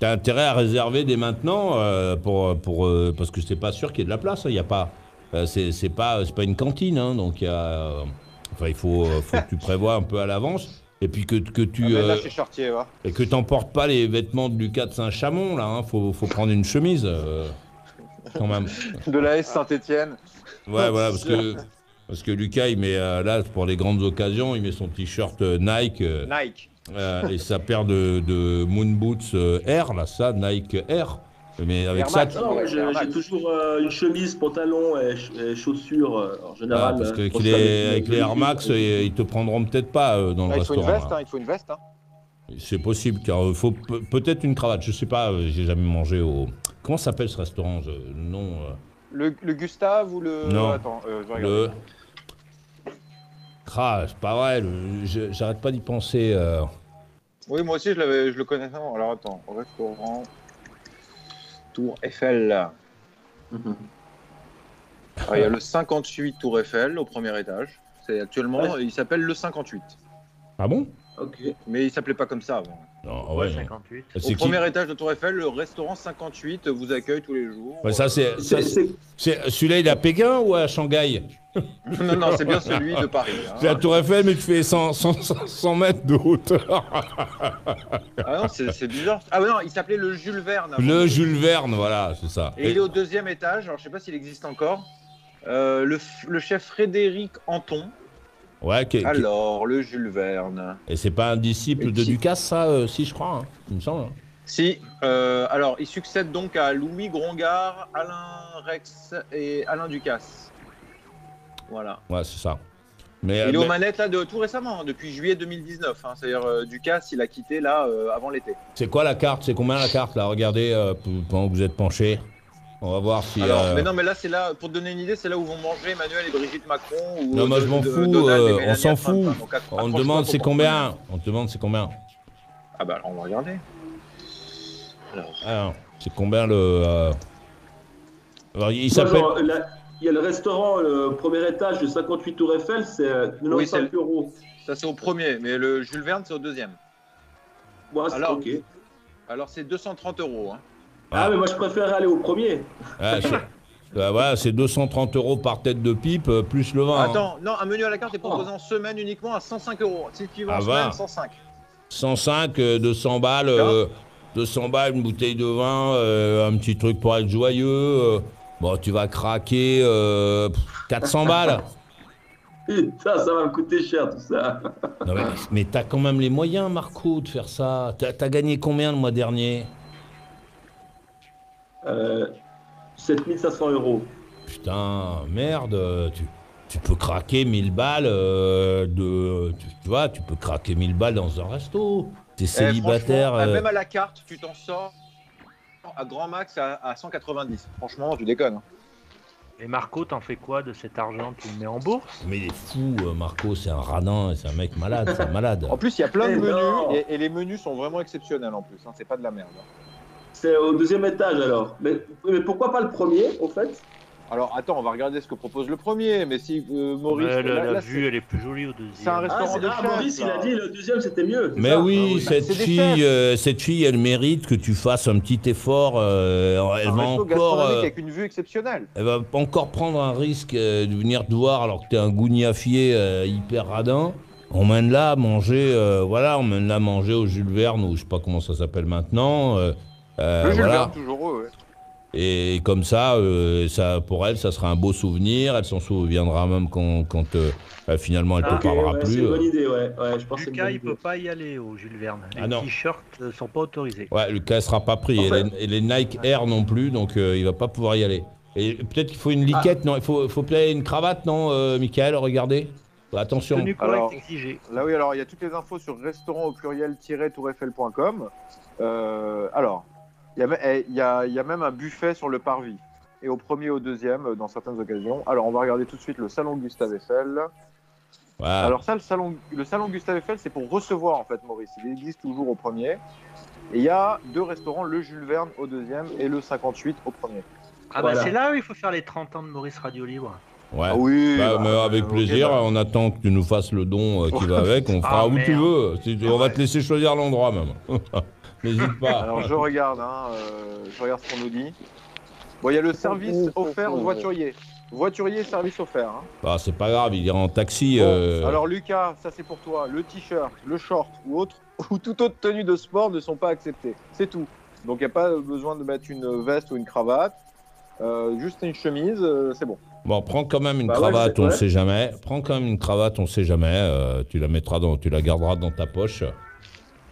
t'as intérêt à réserver dès maintenant euh, pour, pour, euh, parce que c'est pas sûr qu'il y ait de la place. hein, Il y a pas, euh, c'est pas, pas une cantine, hein, donc il enfin, faut, faut que tu prévois un peu à l'avance. Et puis que, que tu Ah, là chez Chartier, va. et que t'emportes pas les vêtements de Lucas de Saint-Chamond là. Hein, faut, faut prendre une chemise quand même. De la S Saint-Etienne. Ouais, voilà, parce que parce que Lucas il met euh, là pour les grandes occasions, il met son t-shirt euh, Nike. euh, Nike. euh, et sa paire de, de moon boots euh, Air, là, ça, Nike Air. Mais avec Air ça, Max. tu- Non, ouais, j'ai Air j'ai Max. toujours euh, une chemise, pantalon et, ch- et chaussures euh, en Ah, général. parce euh, qu'avec pour les, avec Air Max, euh, ils te prendront peut-être pas euh, dans le il faut une restaurant. veste, là. hein, il faut une veste. Hein. C'est possible, car il faut pe- peut-être une cravate. Je sais pas, euh, j'ai jamais mangé au. Comment s'appelle ce restaurant je- Le nom. euh, Le, le Gustave ou le. Non. Attends, euh, je vais le. Ah, c'est pas vrai, j'arrête pas d'y penser. euh. Oui, moi aussi, je, le connaissais. avant. Alors attends, restaurant. Tour Eiffel. Ah, il y a le 58 Tour Eiffel au premier étage. C'est actuellement, il s'appelle le 58. Ah bon? Ok. Mais il s'appelait pas comme ça avant. Non, Ouais, ouais. 58. C'est Au qui premier étage de Tour Eiffel, le restaurant 58 vous accueille tous les jours. Ouais, ça, c'est. ça, C'est- Celui-là, il est à Pékin ou à Shanghai? Non, non, c'est bien celui de Paris. hein. C'est la Tour Eiffel, mais tu fais 100, 100, 100 mètres de hauteur. Ah non, c'est, bizarre. Ah ouais, non, il s'appelait le Jules Verne. avant. Le Jules Verne, voilà, c'est ça. Et il est au deuxième étage. Alors je sais pas s'il existe encore. Euh, le chef Frédéric Anton. Ouais, qui- qui- Alors, le Jules Verne. Et c'est pas un disciple Et de qui- Ducasse, ça, euh, si, je crois, hein, il me semble. hein. Si, euh, alors il succède donc à Louis Grongard, Alain Rex et Alain Ducasse. Voilà. Ouais, c'est ça. Mais, il est mais- aux manettes là de tout récemment, hein, depuis juillet 2019. hein. C'est-à-dire euh, Ducasse, il a quitté là euh, avant l'été. c'est quoi la carte? C'est combien la carte, là? Regardez, euh, pendant que vous êtes penché. On va voir si... Alors, euh, mais non, mais là c'est là, pour te donner une idée, c'est là où vont manger Emmanuel et Brigitte Macron. Ou Non, moi, je m'en de- fous, euh, on s'en fout. hein. Donc, On te demande c'est combien On te demande c'est combien Ah bah alors on va regarder. Alors, Alors, c'est combien le... euh, Alors, il s'appelle... Il y a le restaurant, le premier étage de 58 Tour Eiffel, c'est euh, 95 Oui, c'est le- euros. ça c'est au premier, mais le Jules Verne c'est au deuxième. Ouais, c'est Alors, ok. Alors c'est 230 euros. hein. Ah, mais moi je préfère aller au premier. Ah, c'est- Bah, voilà, c'est 230 euros par tête de pipe, euh, plus le vin. hein. Attends, non, un menu à la carte est proposé en semaine uniquement à 105 euros. Si tu vas Ah en bah. semaine, 105. 105, euh, 200 balles, euh, 200 balles, une bouteille de vin, euh, un petit truc pour être joyeux. euh, bon, tu vas craquer euh, pff, 400 balles. Putain, ça va me coûter cher tout ça. Non, mais mais t'as quand même les moyens, Marco, de faire ça. T'as as gagné combien le mois dernier? Euh, 7500 euros. Putain, merde, euh, tu, tu peux craquer 1000 balles euh, de. Tu, tu vois, tu peux craquer 1000 balles dans un resto. T'es Eh, célibataire. euh, Même à la carte, tu t'en sors à grand max à, à 190. Franchement, tu déconnes. hein. Et Marco, t'en fais quoi de cet argent Tu le mets en bourse? Mais il est fou, euh, Marco, c'est un radin, c'est un mec malade, c'est un malade. En plus, il y a plein de Eh menus et les menus sont vraiment exceptionnels en plus. hein, C'est pas de la merde. hein. C'est au deuxième étage alors. Mais, mais pourquoi pas le premier au fait? Alors attends, on va regarder ce que propose le premier. Mais si euh, Maurice. Ouais, la, là- la là, vue, elle est plus jolie au C'est un deuxième. restaurant c'est- de chef. Maurice, il a dit le deuxième c'était mieux. Mais ça? oui, Ah oui. cette fille, euh, cette fille, elle mérite que tu fasses un petit effort. euh, elle un va encore, gastronomique euh, avec une vue exceptionnelle. elle va encore prendre un risque euh, de venir te voir alors que t'es un gougnafier euh, hyper radin. On mène là à manger, euh, voilà, on mène là à manger au Jules Verne ou je sais pas comment ça s'appelle maintenant. Euh, voilà. Toujours ouais. Et comme ça, euh, ça, pour elle, ça sera un beau souvenir. Elle s'en souviendra même quand, quand euh, finalement elle te Ah, ok, parlera ouais, plus. C'est une bonne idée, ouais. ouais je pense Lucas, il idée. peut pas y aller au Jules Verne. Les Ah t-shirts euh, sont pas autorisés. Ouais, Lucas ne sera pas pris. Et, les, et les Nike Air non plus, donc euh, il va pas pouvoir y aller. Et peut-être qu'il faut une liquette, non Il faut, faut peut-être une cravate, non, euh, Michael Regardez. Attention. Alors-. Là oui, alors il y a toutes les infos sur restaurant au pluriel-toureiffel.com. Euh, alors, il y, a, me- eh, il y a- il y a même un buffet sur le parvis. Et au premier et au deuxième, euh, dans certaines occasions. Alors, on va regarder tout de suite le salon Gustave Eiffel. Alors ça, le salon, le salon Gustave Eiffel, c'est pour recevoir en fait Maurice. Il existe toujours au premier. Et il y a deux restaurants, le Jules Verne au deuxième et le 58 au premier. Ah bah Voilà. c'est là où il faut faire les 30 ans de Maurice Radio Libre. Ouais. Ah oui, Bah, bah, mais avec plaisir, bah. on attend que tu nous fasses le don euh, qui va avec. On fera Ah, où tu veux. Si- on va te laisser choisir l'endroit même. N'hésite pas. Alors je regarde, hein, euh, je regarde ce qu'on nous dit. Bon, il y a le service offert aux voituriers. Voiturier, service offert. hein. Bah, c'est pas grave, il ira en taxi. Bon, euh, Alors Lucas, ça c'est pour toi. Le t-shirt, le short ou autre ou toute autre tenue de sport ne sont pas acceptés. C'est tout. Donc il n'y a pas besoin de mettre une veste ou une cravate. Euh, juste une chemise, euh, c'est bon. Bon, prends quand même une Bah ouais, cravate, c'est on ne vrai. sait jamais. Prends quand même une cravate, on ne sait jamais. euh, tu la mettras dans, tu la garderas dans ta poche.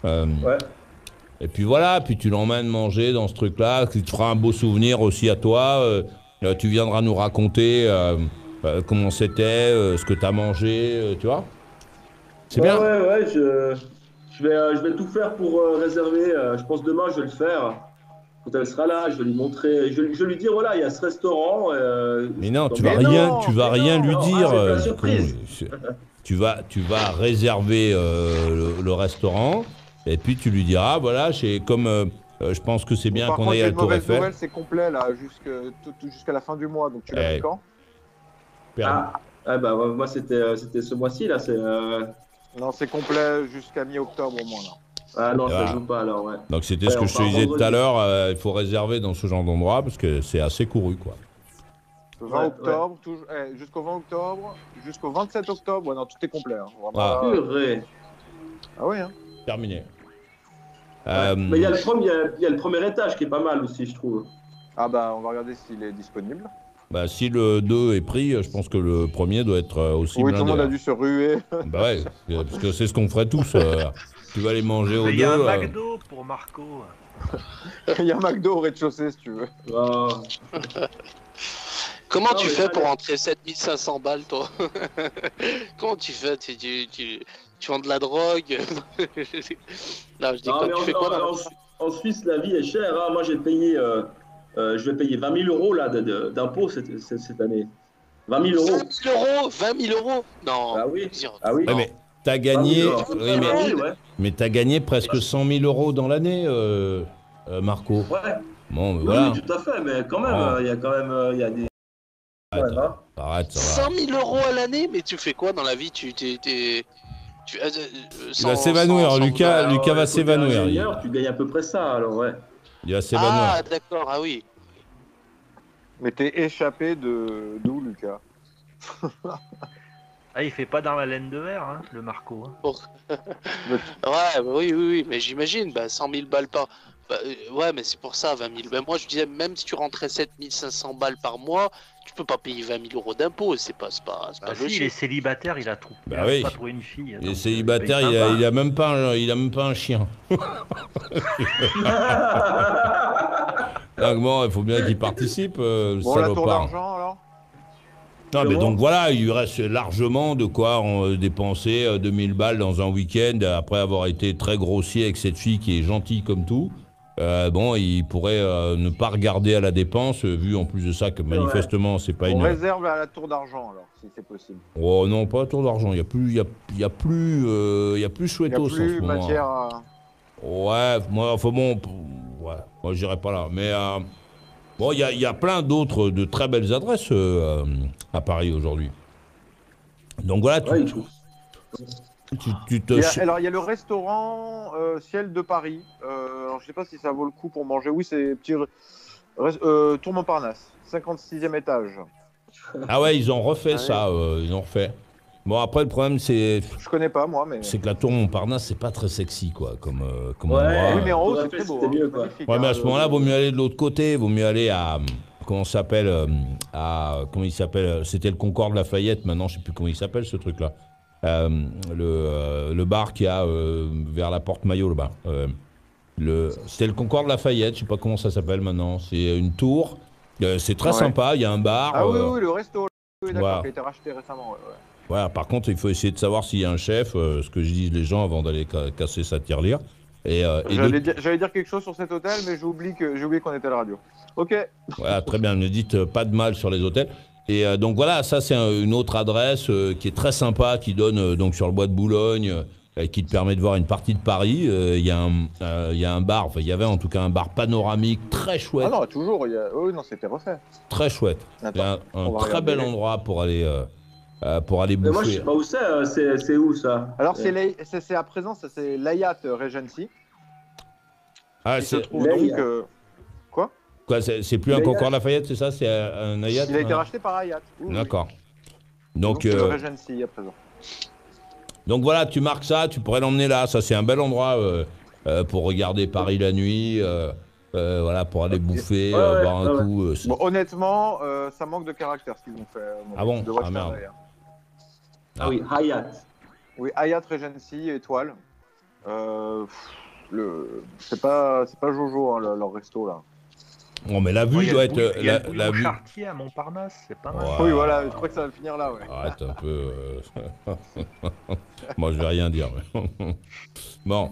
Euh, Ouais. Et puis voilà, puis tu l'emmènes manger dans ce truc-là, qui te fera un beau souvenir aussi à toi. euh, euh, tu viendras nous raconter euh, comment c'était, ce que tu as mangé, tu vois C'est ouais, bien Ouais, ouais, je, Je vais, je vais tout faire pour réserver. je pense demain, je vais le faire. Quand elle sera là, je vais lui montrer. Je, je vais lui dire voilà, il y a ce restaurant. Mais non, tu vas rien, non, tu vas rien non, lui non, dire. ah, surprise. tu vas, tu vas réserver le, le restaurant et puis tu lui diras voilà, j'ai comme euh, euh, je pense que c'est bien qu'on aille à la Tour Eiffel. nouvelle, c'est complet là, jusqu'à la fin du mois. Donc tu l'as Eh. quand? Ah, ah bah moi c'était euh, c'était ce mois-ci là. C'est euh, Non, c'est complet jusqu'à mi-octobre au moins là. ah non, ça Ah. joue pas alors ouais. Donc c'était Ouais, ce que je te disais tout à l'heure, euh, il faut réserver dans ce genre d'endroit parce que c'est assez couru quoi. 20 Ouais, octobre, eh, jusqu'au 20 octobre, jusqu'au 27 octobre, ouais, non, tout est complet. hein. Ah. Purée. Ah oui, hein. Terminé. Ouais. Euh, Mais il y, a le premier- il y a- il y a le premier étage qui est pas mal aussi, je trouve. Ah bah, on va regarder s'il est disponible. bah, si le 2 est pris, je pense que le premier doit être euh, aussi oui, tout le monde a là. dû se ruer. Bah ouais, parce que- c'est ce qu'on ferait tous. euh, tu vas aller manger au Mais Il deux. y a un euh, McDo pour Marco. Il y a un McDo au rez-de-chaussée si tu veux. Oh. Comment Non, tu fais allez. pour rentrer 7500 balles, toi? Comment tu fais? Tu, tu, tu, tu vends de la drogue Non, je dis Non, quoi mais Tu en, fais quoi en- là en- en Suisse, la vie est chère. hein. Moi, j'ai payé, euh, euh, je vais payer 20 000 euros là d'impôts cette, cette- cette année. 20 000 euros. 20 000 euros 20 000 euros Non. Ah oui. Ah oui. ouais, mais t'as gagné, 20 000 euros. oui, mais, 20 000, ouais. mais t'as gagné presque 100 000 euros dans l'année, euh, euh, Marco. Ouais. Bon, mais voilà. oui, tout à fait, mais quand même, Ah. euh, il y a quand même, euh, il y a des. Arrête, Ouais, hein. arrête, ça va. 100 000 euros à l'année Mais tu fais quoi dans la vie? Tu t'es. Tu, euh, euh, Il va s'évanouir, Lucas, Alors, Lucas va s'évanouir. Tu gagnes à peu près ça, alors ouais. Il va s'évanouir. Ah, d'accord, ah oui. Mais t'es échappé de d'où, Lucas? Ah, il fait pas dans la laine de verre, hein, le Marco. hein. Bon. ouais, oui, oui, oui, mais j'imagine, bah, 100 000 balles par. Bah, euh, ouais, mais c'est pour ça, 20 000. Bah, moi, je disais, même si tu rentrais 7 500 balles par mois, tu peux pas payer 20 000 euros d'impôts. C'est pas, c'est pas, c'est pas Ah, si, il est célibataire, il a trop. Bah il a oui. pas trouvé une fille. Il est euh, célibataire, il a, il a même pas un, il a même pas un chien. Donc bon, il faut bien qu'il participe, euh, Bon, la tour d'argent alors? Non, mais Comment donc voilà, il lui reste largement de quoi euh, dépenser euh, 2000 balles dans un week-end après avoir été très grossier avec cette fille qui est gentille comme tout. Euh, bon, il pourrait euh, ne pas regarder à la dépense, euh, vu en plus de ça que manifestement c'est pas On une. réserve à la tour d'argent alors, si c'est possible. Oh non, pas tour d'argent. Il y a plus, il y a, il y a plus, euh, il y a plus Il n'y a chouettos en ce plus moment. matière à. Ouais, moi, enfin bon, ouais, moi j'irai pas là. Mais euh, bon, il y a, il y a plein d'autres de très belles adresses euh, à Paris aujourd'hui. Donc voilà, Ouais, tu, tu- tu te. Il y a- alors, il y a le restaurant euh, Ciel de Paris. Euh, alors, je sais pas si ça vaut le coup pour manger. Oui, c'est petit. euh, Tour Montparnasse, 56e étage. Ah ouais, ils ont refait Ouais. ça, euh, ils ont refait. Bon, après, le problème, c'est Je connais pas, moi, mais. c'est que la tour Montparnasse, c'est pas très sexy, quoi, comme, euh, comme Ouais, endroit. Oui, mais en haut, c'est très beau. hein. mieux, quoi. Magnifique, Ouais, mais hein, à ce moment-là, vaut mieux aller de l'autre côté, vaut mieux aller à. Comment ça s'appelle à, Comment il s'appelle C'était le Concorde Lafayette, maintenant, je sais plus comment il s'appelle ce truc-là. Euh, le, euh, le bar qui a euh, vers la porte Maillot, là-bas. Euh, le, c'était le Concorde Lafayette, je sais pas comment ça s'appelle maintenant. C'est une tour, euh, c'est très Ouais. sympa, il y a un bar. Ah oui, euh, oui, le resto. Oui, d'accord, voilà. qui a été racheté récemment. ouais, ouais. voilà, par contre, il faut essayer de savoir s'il y a un chef, euh, ce que je dis les gens avant d'aller ca- casser sa tirelire. Et, euh, J'allais dire, quelque chose sur cet hôtel, mais j'ai oublié qu'on était à la radio. Ok. Voilà, très bien, ne dites euh, pas de mal sur les hôtels. Et euh, donc voilà, ça c'est un- une autre adresse euh, qui est très sympa, qui donne euh, donc sur le bois de Boulogne, euh, qui te permet de voir une partie de Paris. Euh, Il y, a un- euh, il y a un bar, enfin il y avait en tout cas un bar panoramique très chouette, Ah non, toujours. Y a... Oui, non, c'était refait. très chouette. Y Attends, un, très bel endroit pour aller, euh, euh, pour aller Mais moi, je bouffer. sais pas où c'est, euh, c'est c'est où ça Alors, c'est l'Ay- c'est c'est à présent, ça, c'est l'Ayat Regency. Ah, Il se c'est trouve donc. Quoi, c'est- plus un. Concorde Lafayette, c'est ça? C'est un Ayat il a été hein racheté par Ayat. Oui, oui. D'accord. Donc, Donc, euh, Regency à présent. Donc voilà, tu marques ça, tu pourrais l'emmener là. Ça, c'est un bel endroit euh, euh, pour regarder Paris la nuit. euh, euh, voilà, pour aller bouffer, Ouais, euh, ouais, boire un ouais, coup. euh, Bon, honnêtement, euh, ça manque de caractère ce qu'ils ont fait. euh, Ah bon? devrais Ah, merde. d'ailleurs. Ah oui, Hayat. Oui, Hayat Regency, étoile. Euh, le... C'est pas, c'est pas Jojo, hein, le- leur resto là. Bon, mais la vue il doit le être. bouillon- il y a La, le bouillon la vue. chartier à Montparnasse, c'est pas mal. Ouais. Oui, voilà, je crois que ça va finir là, ouais. Arrête un peu. euh. Moi, je vais rien dire. bon.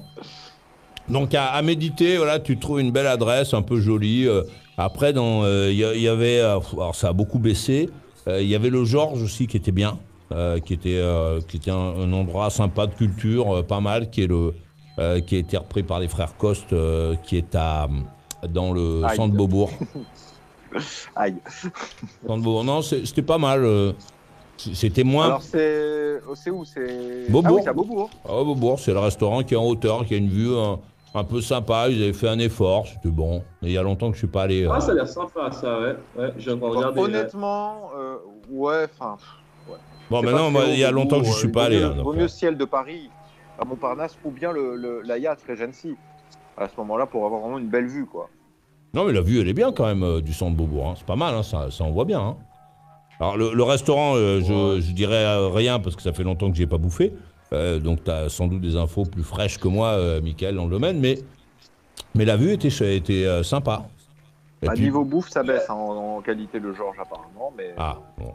Donc, à, à méditer, voilà, tu trouves une belle adresse, un peu jolie. euh. Après, dans, euh, il y, il avait, alors ça a beaucoup baissé. Euh, Il y avait le Georges aussi qui était bien, euh, qui était, euh, qui était un, un endroit sympa de culture, euh, pas mal, qui est le, euh, qui a été repris par les frères Coste, euh, qui est à dans le Aïe. centre Beaubourg. Aïe. Centre Beaubourg. Non, c'était pas mal. euh. C'était moins. Alors, c'est c'est où C'est. Beaubourg. Ah oui, c'est à Beaubourg. Ah, Beaubourg, c'est le restaurant qui est en hauteur, qui a une vue un, un peu sympa. Ils avaient fait un effort, c'était bon. Mais il y a longtemps que je suis pas allé. euh, Ah, ça a l'air sympa, ça, ouais. Honnêtement, euh, ouais, enfin. Bon, maintenant, il y a longtemps que je suis euh, pas allé. mieux- hein, donc, vaut euh. mieux ciel de Paris à Montparnasse ou bien le, le- la yacht Regency. À ce moment-là, pour avoir vraiment une belle vue, quoi. Non, mais la vue, elle est bien quand même euh, du centre Beaubourg. hein. C'est pas mal, hein, ça, ça en voit bien. hein. Alors, le, le restaurant, euh, je, je dirais euh, rien parce que ça fait longtemps que j'ai pas bouffé. Euh, donc, tu as sans doute des infos plus fraîches que moi, euh, Michael, dans le domaine. Mais, mais la vue était, était euh, sympa. Et À puis- niveau bouffe, ça baisse hein, en, en qualité de Georges, apparemment. Mais... Ah, bon.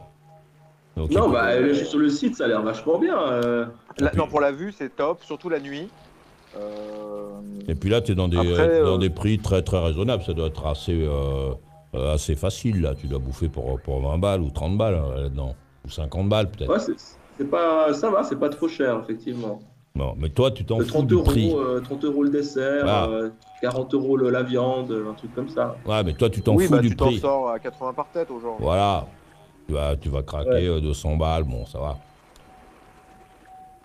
Donc, Non, écoute, bah, euh, sur le site, ça a l'air vachement bien. euh. La- non, pour la vue, c'est top, surtout la nuit. Euh, Et puis là, tu es dans, des, Après, dans euh, des prix très très raisonnables. Ça doit être assez, euh, assez facile. Là. Tu dois bouffer pour, pour 20 balles ou 30 balles euh, là-dedans. Ou 50 balles peut-être. Ouais, c'est c'est pas, ça va, c'est pas trop cher, effectivement. Non, mais toi, tu t'en fous 30 du euros, prix. euh, 30 euros le dessert, Ah. euh, 40 euros le- la viande, un truc comme ça. Ouais, mais toi, tu t'en oui, fous bah, du tu t'en prix. sors à 80 par tête aujourd'hui. Voilà. Tu vas, tu vas craquer Ouais. euh, 200 balles. Bon, ça va.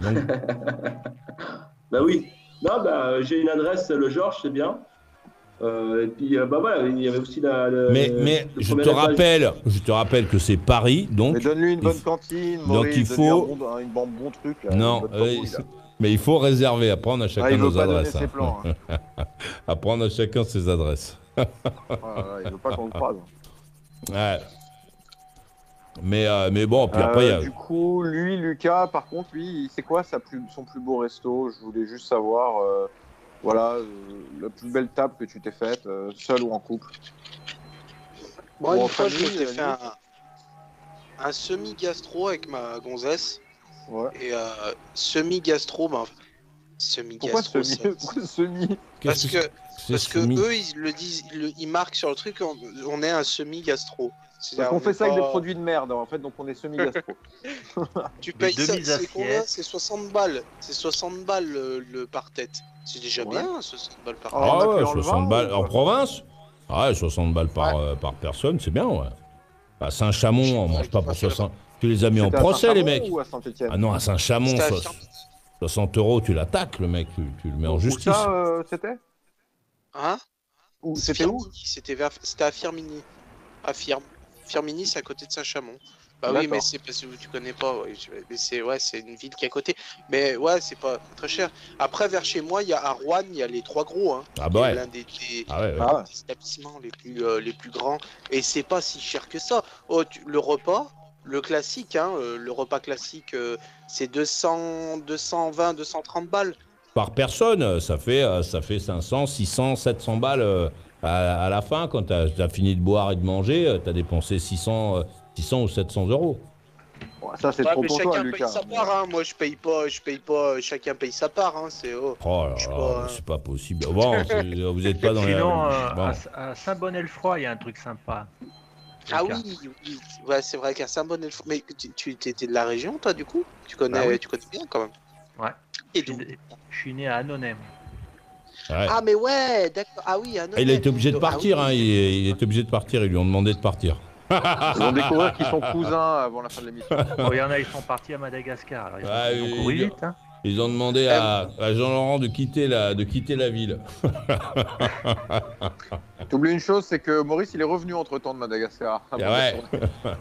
Donc, Bah oui. Non, bah, j'ai une adresse, le Georges, c'est bien. Euh, et puis, euh, bah voilà, il y avait aussi la. le- mais mais le je te étage. rappelle, je te rappelle que c'est Paris, donc. Mais donne-lui une il bonne cantine, donc il faut- un bon, un, une bon, bon truc. Là, Non, euh, mais il faut réserver. À prendre à chacun Ah, il veut nos pas adresses. ses hein. plans. hein. à prendre à chacun ses adresses. Oh là là, il veut pas qu'on le croise. Ouais. Mais, euh, mais bon, puis Euh, après, il y a. Du coup, lui, Lucas, par contre, lui, c'est quoi sa plus, son plus beau resto? Je voulais juste savoir, euh, voilà, euh, la plus belle table que tu t'es faite, euh, seul ou en couple? Moi, Ou une en fois, je famille, m'étais euh, fait un, un semi-gastro avec ma gonzesse. Ouais. Et euh, semi-gastro, ben, Pourquoi semi-gastro, semi ça- Pourquoi semi? Parce que, parce que semi- eux, ils le disent, ils, le- ils marquent sur le truc, on, on est un semi-gastro. Parce qu'on on fait ça avec des produits de merde, en fait, donc on est semi-gastro. Tu payes ça, c'est demi-assiettes. combien C'est 60 balles. C'est 60 balles le, le par tête. C'est déjà Ouais. bien, 60 balles par Ah, tête. Ah ouais, incluant le 60 vin, balles ou en province Ah ouais, 60 balles par, euh, par personne, c'est bien, ouais. À Saint-Chamond, on mange pas pour 60. Tu les as mis en C'était procès, les mecs. Ou à Saint-Etienne Ah non, à Saint-Chamond, C'était à so- Firminy. 60 euros, tu l'attaques, le mec, tu, tu le mets en Où justice. ça, euh, c'était? Hein? Où C'était où? Firminy, C'était vers- c'était à Firminy. À Firm. Firminy, c'est à côté de Saint-Chamond. Bah oui, mais c'est parce que tu connais pas. Mais c'est ouais, c'est une ville qui est à côté. Mais ouais, c'est pas très cher. Après, vers chez moi, il y a à Rouen, il y a les trois gros. Hein, Ah bah ouais. L'un des, des- Ah ouais, ouais. Ah ouais. des établissements les plus, euh, les plus grands. Et c'est pas si cher que ça. Oh, tu- le repas, le classique, hein, euh, le repas classique, euh, c'est 200, 220, 230 balles. Par personne, ça fait, ça fait 500, 600, 700 balles à, à la fin. Quand tu as, fini de boire et de manger, tu as dépensé 600, euh, 600 ou 700 euros. Ça, c'est Ouais, trop pour chacun toi, paye Lucas. sa part. Hein. Moi, je paye pas, je paye pas. Chacun paye sa part. Hein. C'est oh. Oh là là, pas, hein. c'est pas possible. Bon, vous n'êtes pas dans les. Sinon, euh, Bon. à, Saint-Bonnet-le-Froid, il y a un truc sympa. Ah oui, oui. Ouais, c'est vrai qu'à Saint-Bonnet, mais tu, tu étais de la région, toi, du coup? Tu connais, Bah oui. tu connais bien quand même. Ouais. Et Je suis je suis né à Annonay. Ouais. Ah, mais ouais, d'accord. Ah oui, Ah, il a été obligé de Ah oui. partir, hein, il, il est obligé de partir, ils lui ont demandé de partir. Ils vont découvrir qu'ils sont cousins avant la fin de l'émission. Bon, il y en a, ils sont partis à Madagascar. Alors, ils, ont- Ah, ils ont oui, couru vite. hein. Ils ont demandé à, à Jean-Laurent de quitter la, de quitter la ville. T'oublies une chose, c'est que Maurice, il est revenu entre temps de Madagascar. Ouais.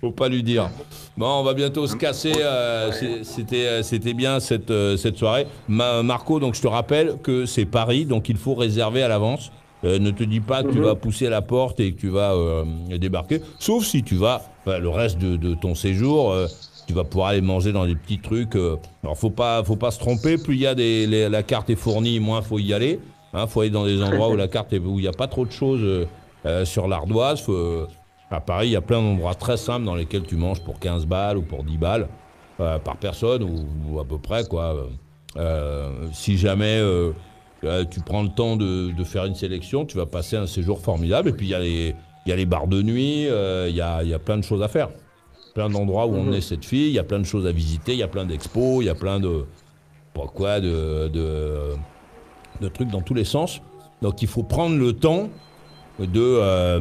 Faut pas lui dire. Bon, on va bientôt se casser. euh, C'était, euh, c'était bien cette, euh, cette soirée. Ma- Marco, donc je te rappelle que c'est Paris, donc il faut réserver à l'avance. Euh, ne te dis pas que tu Mhm. vas pousser la porte et que tu vas euh, débarquer. Sauf si tu vas, le reste de, de ton séjour, euh, tu vas pouvoir aller manger dans des petits trucs. euh. alors faut pas, faut pas se tromper. Plus il y a la carte est fournie, moins faut y aller. Hein, faut aller dans des endroits où la carte est, où il n'y a pas trop de choses euh, euh, sur l'ardoise. À Paris, il y a plein d'endroits très simples dans lesquels tu manges pour 15 balles ou pour 10 balles par personne ou, à peu près quoi. Si jamais tu prends le temps de, faire une sélection, tu vas passer un séjour formidable. Et puis il y a les il bars de nuit, il y, a, il y a plein de choses à faire. Plein d'endroits où on est cette fille, il y a plein de choses à visiter, il y a plein d'expos, il y a plein de. Pourquoi de, de, de trucs dans tous les sens. Donc il faut prendre le temps de, euh,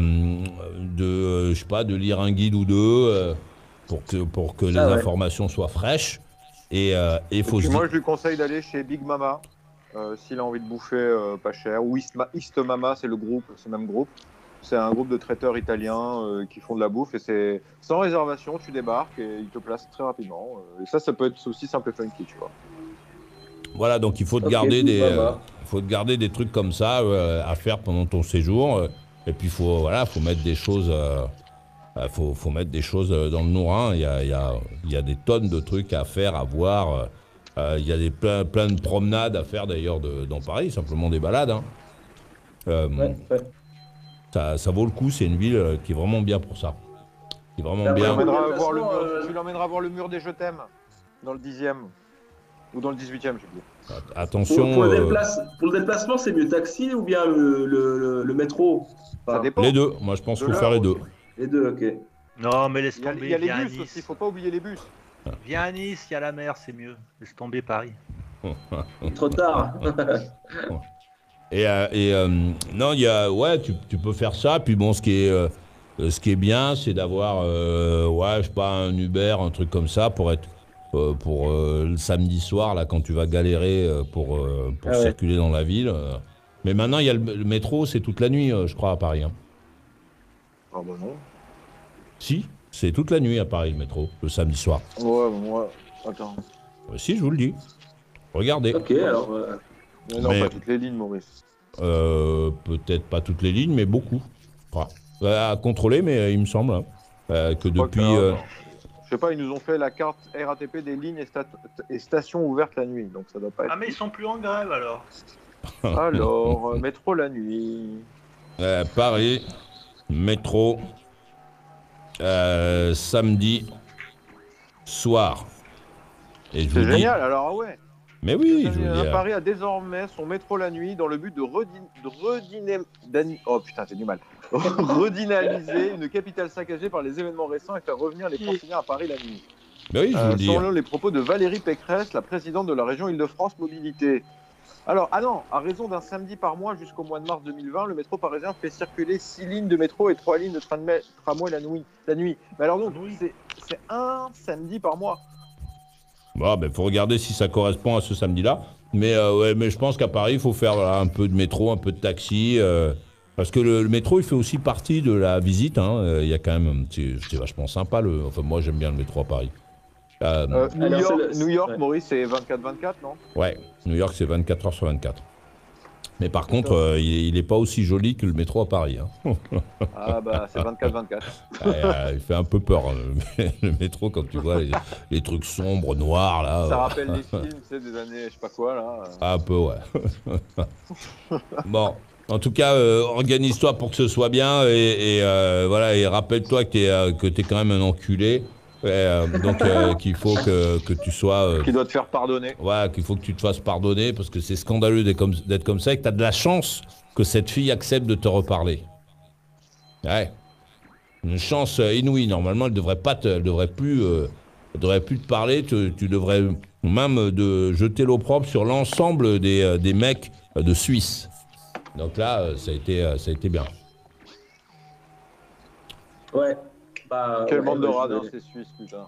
de je sais pas, de lire un guide ou deux euh, pour que, pour que les ouais. informations soient fraîches. Et euh, et Et faut puis se moi, je lui conseille d'aller chez Big Mama s'il a envie de bouffer pas cher. Ou East, Ma- East Mama, c'est le groupe, c'est le même groupe. C'est un groupe de traiteurs italiens euh, qui font de la bouffe et c'est sans réservation, tu débarques et ils te placent très rapidement. euh, et ça, ça peut être aussi simple et funky, tu vois. Voilà, donc il faut te garder des, euh, faut te garder des trucs comme ça euh, à faire pendant ton séjour. euh, et puis faut, voilà, faut mettre des choses, euh, euh, faut, faut mettre des choses dans le nourrin. Il y a, il y a, il y a des tonnes de trucs à faire, à voir. il y a des plein, plein de promenades à faire d'ailleurs dans Paris, simplement des balades. hein. Euh, Ouais, ouais. Ça, ça vaut le coup. C'est une ville euh, qui est vraiment bien pour ça. Qui est vraiment Ah, Tu bien. ouais. l'emmèneras voir, le déplacement, mur- euh, tu l'emmèneras voir le mur des Je t'aime dans le 10e ou dans le 18e, je plus. Attention. Pour, pour le euh, déplace- pour le déplacement, c'est mieux taxi ou bien le, le, le- le métro? Ça Enfin, dépend. les deux. Moi, je pense qu'il faut faire les deux. Les deux, ok. Non, mais laisse Il y a, tomber. il y a les bus Nice. aussi, faut pas oublier les bus. Viens à Nice, il y a la mer, c'est mieux. Laisse tomber Paris. Trop tard. Et, euh, et, euh, non, il y a, ouais, tu, tu peux faire ça. Puis bon, ce qui est, euh, ce qui est bien, c'est d'avoir, euh, ouais, je sais pas, un Uber, un truc comme ça pour être, euh, pour euh, le samedi soir là, quand tu vas galérer euh, pour, euh, pour Ah ouais. circuler dans la ville. Mais maintenant, il y a le, le métro, c'est toute la nuit, euh, je crois, à Paris. hein. Ah bah non. Si, c'est toute la nuit à Paris le métro, le samedi soir. Ouais, moi. Attends. Si, je vous le dis. Regardez. ok, alors. Mais non, Mais- pas toutes les lignes, Maurice. Euh, Peut-être pas toutes les lignes, mais beaucoup. Enfin, à contrôler, mais il me semble hein, euh, que Je depuis. que, euh, Je sais pas, ils nous ont fait la carte RATP des lignes et, sta- et stations ouvertes la nuit, donc ça doit pas être. Ah, mais ils sont plus en grève alors. Alors, euh, métro la nuit. Euh, Paris, métro, euh, samedi soir. Et je vous C'est dis- génial, alors ah ouais. Mais oui, je vous le dis. euh, Paris a désormais son métro la nuit dans le but de, redin... de Oh putain, j'ai du mal. redynamiser une capitale saccagée par les événements récents et faire revenir les Franciliens à Paris la nuit. Mais oui, je vous Euh, selon les propos de Valérie Pécresse, la présidente de la région Île-de-France Mobilité. Alors, ah non, à raison d'un samedi par mois jusqu'au mois de mars 2020, le métro parisien fait circuler 6 lignes de métro et 3 lignes de train de mai- tramway la nuit. La nuit. Mais alors donc, c'est c'est un samedi par mois. Bon, ben, faut regarder si ça correspond à ce samedi-là. Mais, euh, ouais, mais je pense qu'à Paris, il faut faire voilà, un peu de métro, un peu de taxi. euh, parce que le, le métro, il fait aussi partie de la visite. hein. Euh, Il y a quand même. C'est c'est vachement sympa. Le, enfin, moi, j'aime bien le métro à Paris. Euh, Euh, New, York, New York. Maurice, c'est 24-24, non? Ouais, New York, c'est 24 heures sur 24. Mais par contre, euh, il n'est pas aussi joli que le métro à Paris. hein. Ah bah, c'est 24-24. Ouais, euh, il fait un peu peur, hein, le, métro, quand tu vois les, les trucs sombres, noirs, là. Ça euh, rappelle les films, tu sais, des années, je sais pas quoi, là. Un peu, ouais. bon, en tout cas, euh, organise-toi pour que ce soit bien et, et, euh, voilà, et rappelle-toi que tu es, que t'es quand même un enculé. Et, euh, donc, euh, qu'il faut que, que tu sois. euh, Qui doit te faire pardonner. Ouais, qu'il faut que tu te fasses pardonner parce que c'est scandaleux d'être comme, d'être comme ça et que tu as de la chance que cette fille accepte de te reparler. Ouais. Une chance inouïe. Normalement, elle devrait pas te, elle devrait plus, euh, elle devrait plus te parler. Tu, tu devrais même de jeter l'opprobre sur l'ensemble des, des mecs de Suisse. Donc là, ça a été, ça a été bien. Ouais. Quelle ouais, bande de radins, c'est suisse, putain.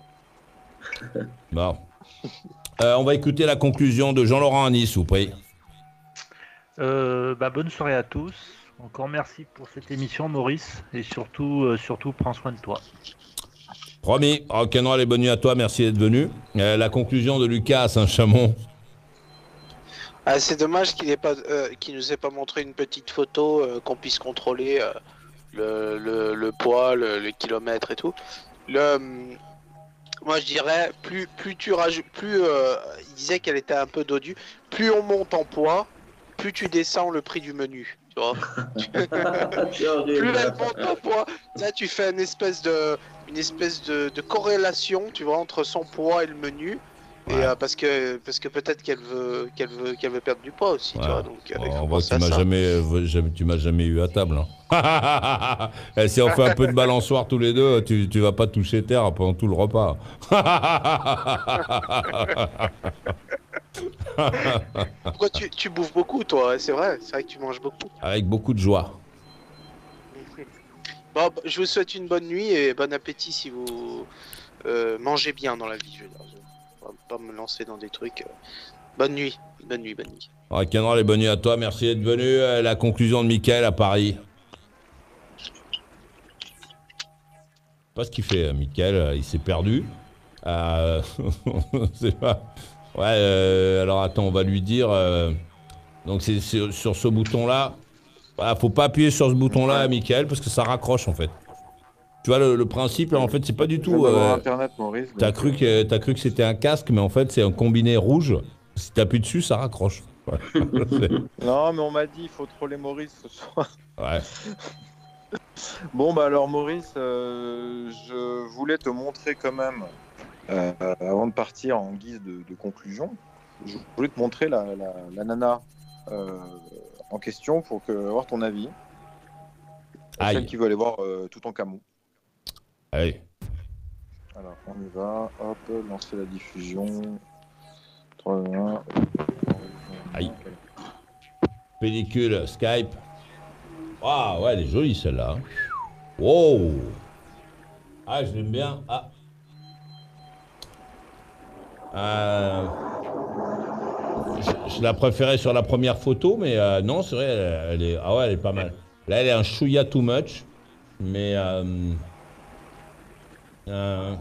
Bon. Euh, on va écouter la conclusion de Jean-Laurent Anis, s'il vous plaît. Euh, bah, bonne soirée à tous. Encore merci pour cette émission, Maurice. Et surtout, euh, surtout, prends soin de toi. Promis, rock'n'roll et bonne nuit à toi, merci d'être venu. Euh, la conclusion de Lucas à Saint-Chamond. Ah, c'est dommage qu'il euh, qu'il nous ait pas montré une petite photo euh, qu'on puisse contrôler euh, le, le, le poids, le, le kilomètre et tout. Le, hum, moi, je dirais plus plus tu rajoutes, plus euh, il disait qu'elle était un peu dodue. Plus on monte en poids, plus tu descends le prix du menu. Tu vois plus elle monte en poids, là tu fais une espèce de, une espèce de, de corrélation, tu vois, entre son poids et le menu. Et Ouais. euh, parce que parce que peut-être qu'elle veut qu'elle veut qu'elle veut perdre du poids aussi, tu vois. Donc On voit que tu m'as jamais, euh, jamais- tu m'as jamais eu à table. hein. Eh, si on fait un peu de balançoire tous les deux, tu, tu vas pas toucher terre pendant tout le repas. Pourquoi tu, tu bouffes beaucoup toi? C'est vrai, c'est vrai que tu manges beaucoup. Avec beaucoup de joie. Bon, je vous souhaite une bonne nuit et bon appétit si vous euh, mangez bien dans la vie. Je veux dire. Pas me lancer dans des trucs. euh. Bonne nuit, bonne nuit, bonne nuit. Alors, Kenra, les bonnes nuits à toi. Merci d'être venu. Euh, La conclusion de Michael à Paris. Pas ce qu'il fait, euh, Michael. Il s'est perdu. Euh, c'est pas. Ouais, euh, alors attends, on va lui dire. euh, donc, c'est sur ce bouton-là. Voilà, faut pas appuyer sur ce bouton-là, Michael, parce que ça raccroche en fait. Tu vois, le, le principe, en fait, c'est pas du tout. euh, Maurice. T'as cru que t'as cru que c'était un casque, mais en fait c'est un combiné rouge. Si t'appuies dessus, ça raccroche. Non, mais on m'a dit il faut troller Maurice ce soir. ouais. Bon, bah alors Maurice, euh, je voulais te montrer quand même, euh, avant de partir en guise de, de conclusion, je voulais te montrer la, la- la nana euh, en question pour que, avoir ton avis. Aïe. Celle qui veut aller voir euh, tout en camo. Allez. Alors, on y va. Hop, lancer la diffusion. 3, 1. Aïe. Pellicule, Skype. Ah ouais, elle est jolie celle-là. hein. Wow. Ah, je l'aime bien. Ah. Euh, Je, je la préférais sur la première photo, mais euh, non, c'est vrai, elle, elle est, ah ouais, elle est pas mal. Là, elle est un chouïa too much, mais euh, euh,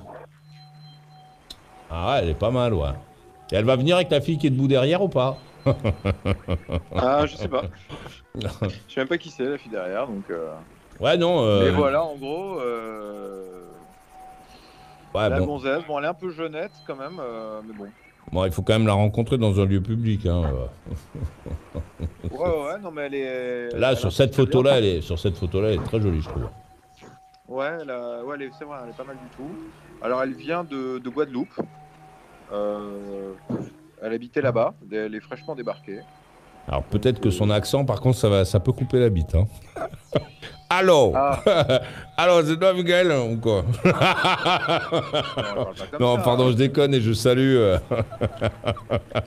ah ouais, elle est pas mal, ouais. Et elle va venir avec la fille qui est debout derrière ou pas Ah, je sais pas. Je sais même pas qui c'est, la fille derrière. Donc, euh, Ouais, non. euh, Mais voilà, en gros. Euh... ouais, la bon. gonzesse, bon, elle est un peu jeunette quand même, euh, mais bon. Bon, il faut quand même la rencontrer dans un lieu public. Hein. euh. Ouais, ouais, non, mais elle est. Là, elle sur cette photo-là, bien. elle est, sur cette photo-là, elle est très jolie, je trouve. Ouais, elle a- ouais elle est- c'est vrai, elle est pas mal du tout. Alors, elle vient de, de Guadeloupe. Euh, Elle habitait là-bas. Elle est fraîchement débarquée. Alors peut-être que son accent, par contre, ça va, ça peut couper la bite. Hein. Allô? Ah. C'est toi, Miguel ou quoi? Non, ça, pardon, hein. je déconne et je salue. euh.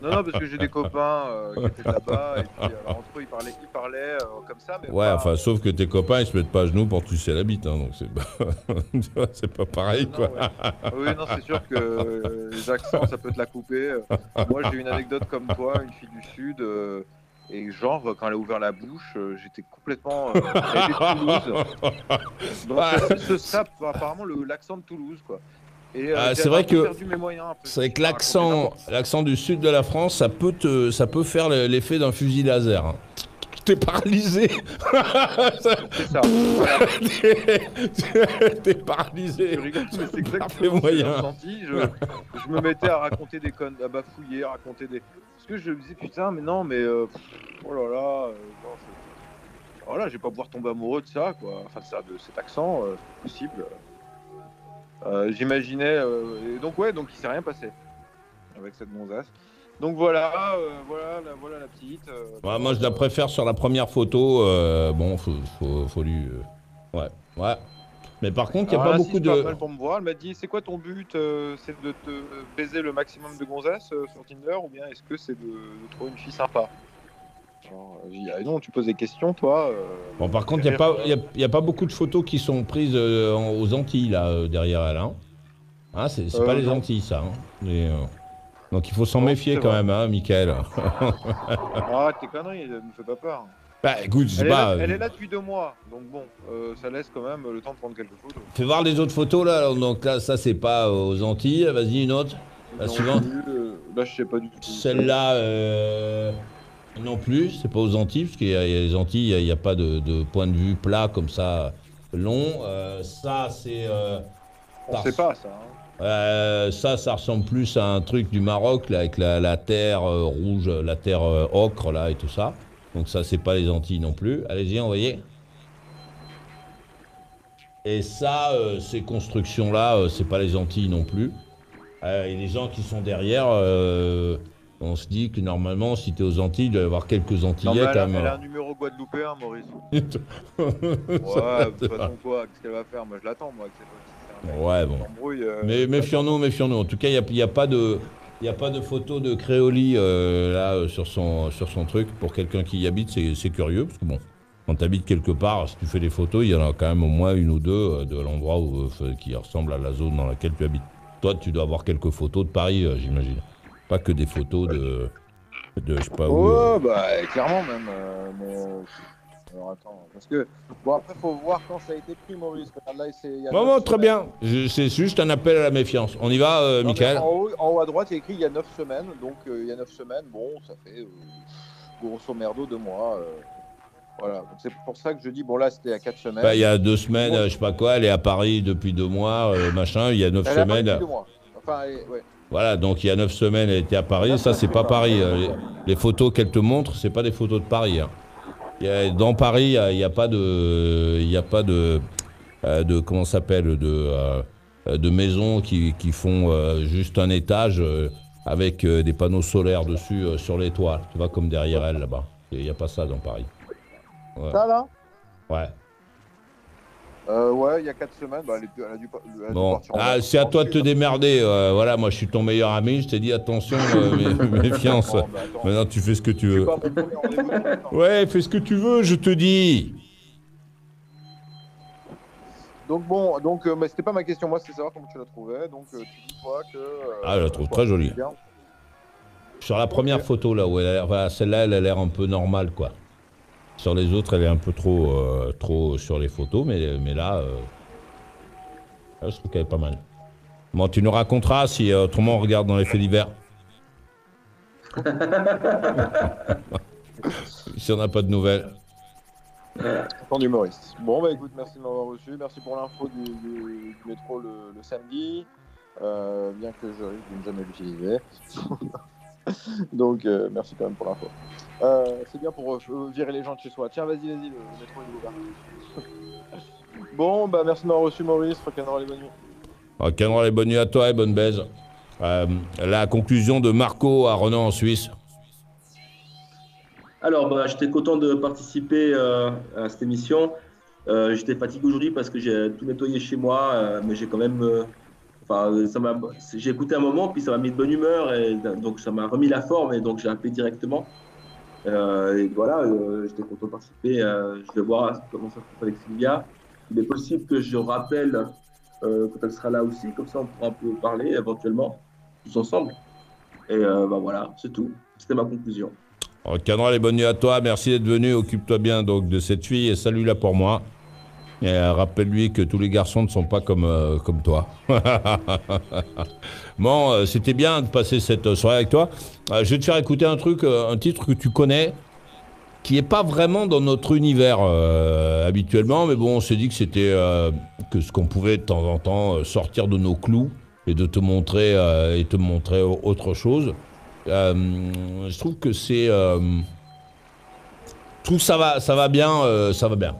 Non, non, parce que j'ai des copains euh, qui étaient là-bas. Et puis, alors, entre eux, ils parlaient, ils parlaient euh, comme ça. Mais Ouais, pas- enfin, sauf que tes copains, ils se mettent pas à genoux pour te sucer la bite. Hein, donc c'est pas... c'est pareil, quoi. Oui, non, c'est sûr que euh, les accents, ça peut te la couper. Euh, Moi, j'ai une anecdote comme toi, une fille du Sud. Et genre, quand elle a ouvert la bouche, euh, j'étais complètement. Euh, elle Toulouse. Donc, ce- ce serait apparemment l'accent de Toulouse, quoi. Euh, Ah, c'est vrai que c'est vrai que l'accent, l'accent du sud de la France, ça peut te, ça peut faire le- l'effet d'un fusil laser. hein. T'es paralysé. C'est ça. T'es paralysé. C'est exactement ce que j'ai moyens. ressenti. Je, je me mettais à raconter des connes, à bafouiller, à raconter des. Parce que je me disais, putain, mais non, mais. euh, oh là là. euh, non, voilà, je vais pas pouvoir tomber amoureux de ça, quoi. Enfin, ça, de cet accent, euh, c'est possible. Euh, J'imaginais. euh, et donc, ouais, donc il s'est rien passé avec cette gonzasse. Donc voilà, euh, voilà, la, voilà la petite. euh, Ouais, moi, je la préfère sur la première photo. euh, bon, faut, faut, faut lui. euh, ouais, ouais. Mais par contre, il n'y a Alors pas beaucoup pas de. mal pour me voir. Elle m'a dit c'est quoi ton but euh, C'est de te baiser le maximum de gonzesses euh, sur Tinder ou bien est-ce que c'est de, de trouver une fille sympa? Euh, j'ai dit, ah non, tu poses des questions, toi. euh, Bon, par contre, il n'y a, pas- y a, y a pas beaucoup de photos qui sont prises euh, aux Antilles, là, euh, derrière elle. Hein. Hein, c'est Euh, pas les. Antilles, ça. hein. Euh, Donc, il faut s'en Non, méfier quand vrai. même, hein, Michael. Arrête tes conneries, ne me fais pas peur. bah, écoute, je sais Elle, pas. est là, elle euh, est là depuis deux mois, donc bon, euh, ça laisse quand même le temps de prendre quelques photos. Fais voir les autres photos, là. Donc, là, ça, c'est pas aux Antilles. Vas-y, une autre. La Non, suivante. euh, là, je sais pas du tout. Celle-là, euh, non plus, c'est pas aux Antilles, parce qu'il y a, il y a les Antilles, il n'y a, pas de, de point de vue plat comme ça, long. Ça, c'est. On sait pas ça. hein. Euh, ça, ça ressemble plus à un truc du Maroc, là, avec la, la terre euh, rouge, la terre euh, ocre, là, et tout ça. Donc ça, c'est pas les Antilles non plus. Allez-y, envoyez. Et ça, ces constructions-là, c'est pas les Antilles non plus. Et les gens qui sont derrière, on se dit que normalement, si tu es aux Antilles, il doit y avoir quelques Antillais elle, a, quand même. elle a un numéro guadeloupéen, Maurice. Ouais, de toute façon, quoi Qu'est-ce qu'elle va faire? Moi, je l'attends, moi. Ouais, bon. euh, Mais méfions-nous, méfions-nous. En tout cas, il n'y a, pas de. Il a pas de photo de Créoli euh, là euh, sur son, sur son truc. Pour quelqu'un qui y habite, c'est curieux. Parce que bon, quand tu habites quelque part, si tu fais des photos, il y en a quand même au moins une ou deux de l'endroit qui ressemble à la zone dans laquelle tu habites. Toi, tu dois avoir quelques photos de Paris, j'imagine. Pas que des photos de. de je sais pas où. Ouais, bah, clairement, même. euh, mais. Alors, attends. Parce que. Bon, après, faut voir quand ça a été pris, Maurice. Là, il a Bon, bon, très bien. C'est juste un appel à la méfiance. On y va, euh, Non, Michael en, haut, en haut à droite, il y a écrit il y a 9 semaines. Donc, euh, il y a 9 semaines, bon, ça fait euh, grosso merdo deux mois. euh, voilà. C'est pour ça que je dis, bon, là, c'était à 4 semaines. Bah, il y a deux semaines, Bon. euh, je sais pas quoi, elle est à Paris depuis deux mois, euh, machin. Il y a neuf Elle a pas semaines. deux mois. Enfin, elle- ouais. Voilà, donc il y a neuf semaines, elle était à Paris. Ça, c'est pas Paris. Euh, Les, les photos qu'elle te montre, c'est pas des photos de Paris. hein. A- dans Paris, il n'y a, pas de, il a pas de, euh, de comment s'appelle, de, euh, de maisons qui, qui font euh, juste un étage avec des panneaux solaires dessus sur les toits. Tu vois, comme derrière elle là-bas. Il n'y a pas ça dans Paris. Ouais. Ça, là? Ouais. Euh, ouais, il y a 4 semaines, bah, elle, a dû, elle a Bon, ah, c'est à toi de te démerder. euh, voilà, moi je suis ton meilleur ami. Je t'ai dit attention, euh, mé- méfiance. Bon, bah. Maintenant tu fais ce que tu C'est veux. pas maintenant. Ouais, fais ce que tu veux, je te dis. Donc bon, donc euh, mais c'était pas ma question, moi c'était savoir comment tu la trouvais. Donc tu dis toi que. Ah, je la trouve très jolie. c'est. Sur la première photo là où elle a l'air, voilà, celle-là, elle a l'air un peu normale quoi. Sur les autres, elle est un peu trop, euh, trop sur les photos, mais, mais là, euh, là, je trouve qu'elle est pas mal. Bon, tu nous raconteras si euh, autrement on regarde dans les faits divers. si on n'a pas de nouvelles. Entendu Maurice. Bon bah écoute, merci de m'avoir reçu, merci pour l'info du, du- du métro le, le samedi, euh, bien que je risque de ne jamais l'utiliser. Donc euh, merci quand même pour l'info. Euh, c'est bien pour euh, virer les gens de chez soi. Tiens vas-y, vas-y, le, métro est ouvert. bon bah merci de m'avoir reçu Maurice, rock'n'roll les bonnes nuits. Rock'n'roll et bonne nuit à toi et bonne baise. Euh, la conclusion de Marco à Renan en Suisse. Alors, bah, j'étais content de participer euh, à cette émission. Euh, j'étais fatigué aujourd'hui parce que j'ai tout nettoyé chez moi, euh, mais j'ai quand même. Enfin, ça m'a. J'ai écouté un moment, puis ça m'a mis de bonne humeur, et donc ça m'a remis la forme, et donc j'ai appelé directement. Euh, et voilà, euh, j'étais content de participer. euh, je vais voir comment ça se passe avec Sylvia. Il est possible que je rappelle quand elle sera là aussi, comme ça on pourra un peu parler éventuellement, tous ensemble. Et bah, voilà, c'est tout. C'était ma conclusion. Rock'n'roll et bonne nuit à toi. Merci d'être venu. Occupe-toi bien donc de cette fille et salue-la pour moi. Euh, rappelle-lui que tous les garçons ne sont pas comme, euh, comme toi. bon, euh, c'était bien de passer cette soirée avec toi. Je vais te faire écouter un truc, un titre que tu connais, qui n'est pas vraiment dans notre univers habituellement, mais bon, on s'est dit que c'était que ce qu'on pouvait de temps en temps sortir de nos clous et de te montrer et te montrer autre chose. Je trouve que c'est, je trouve que va, ça va bien, ça va bien.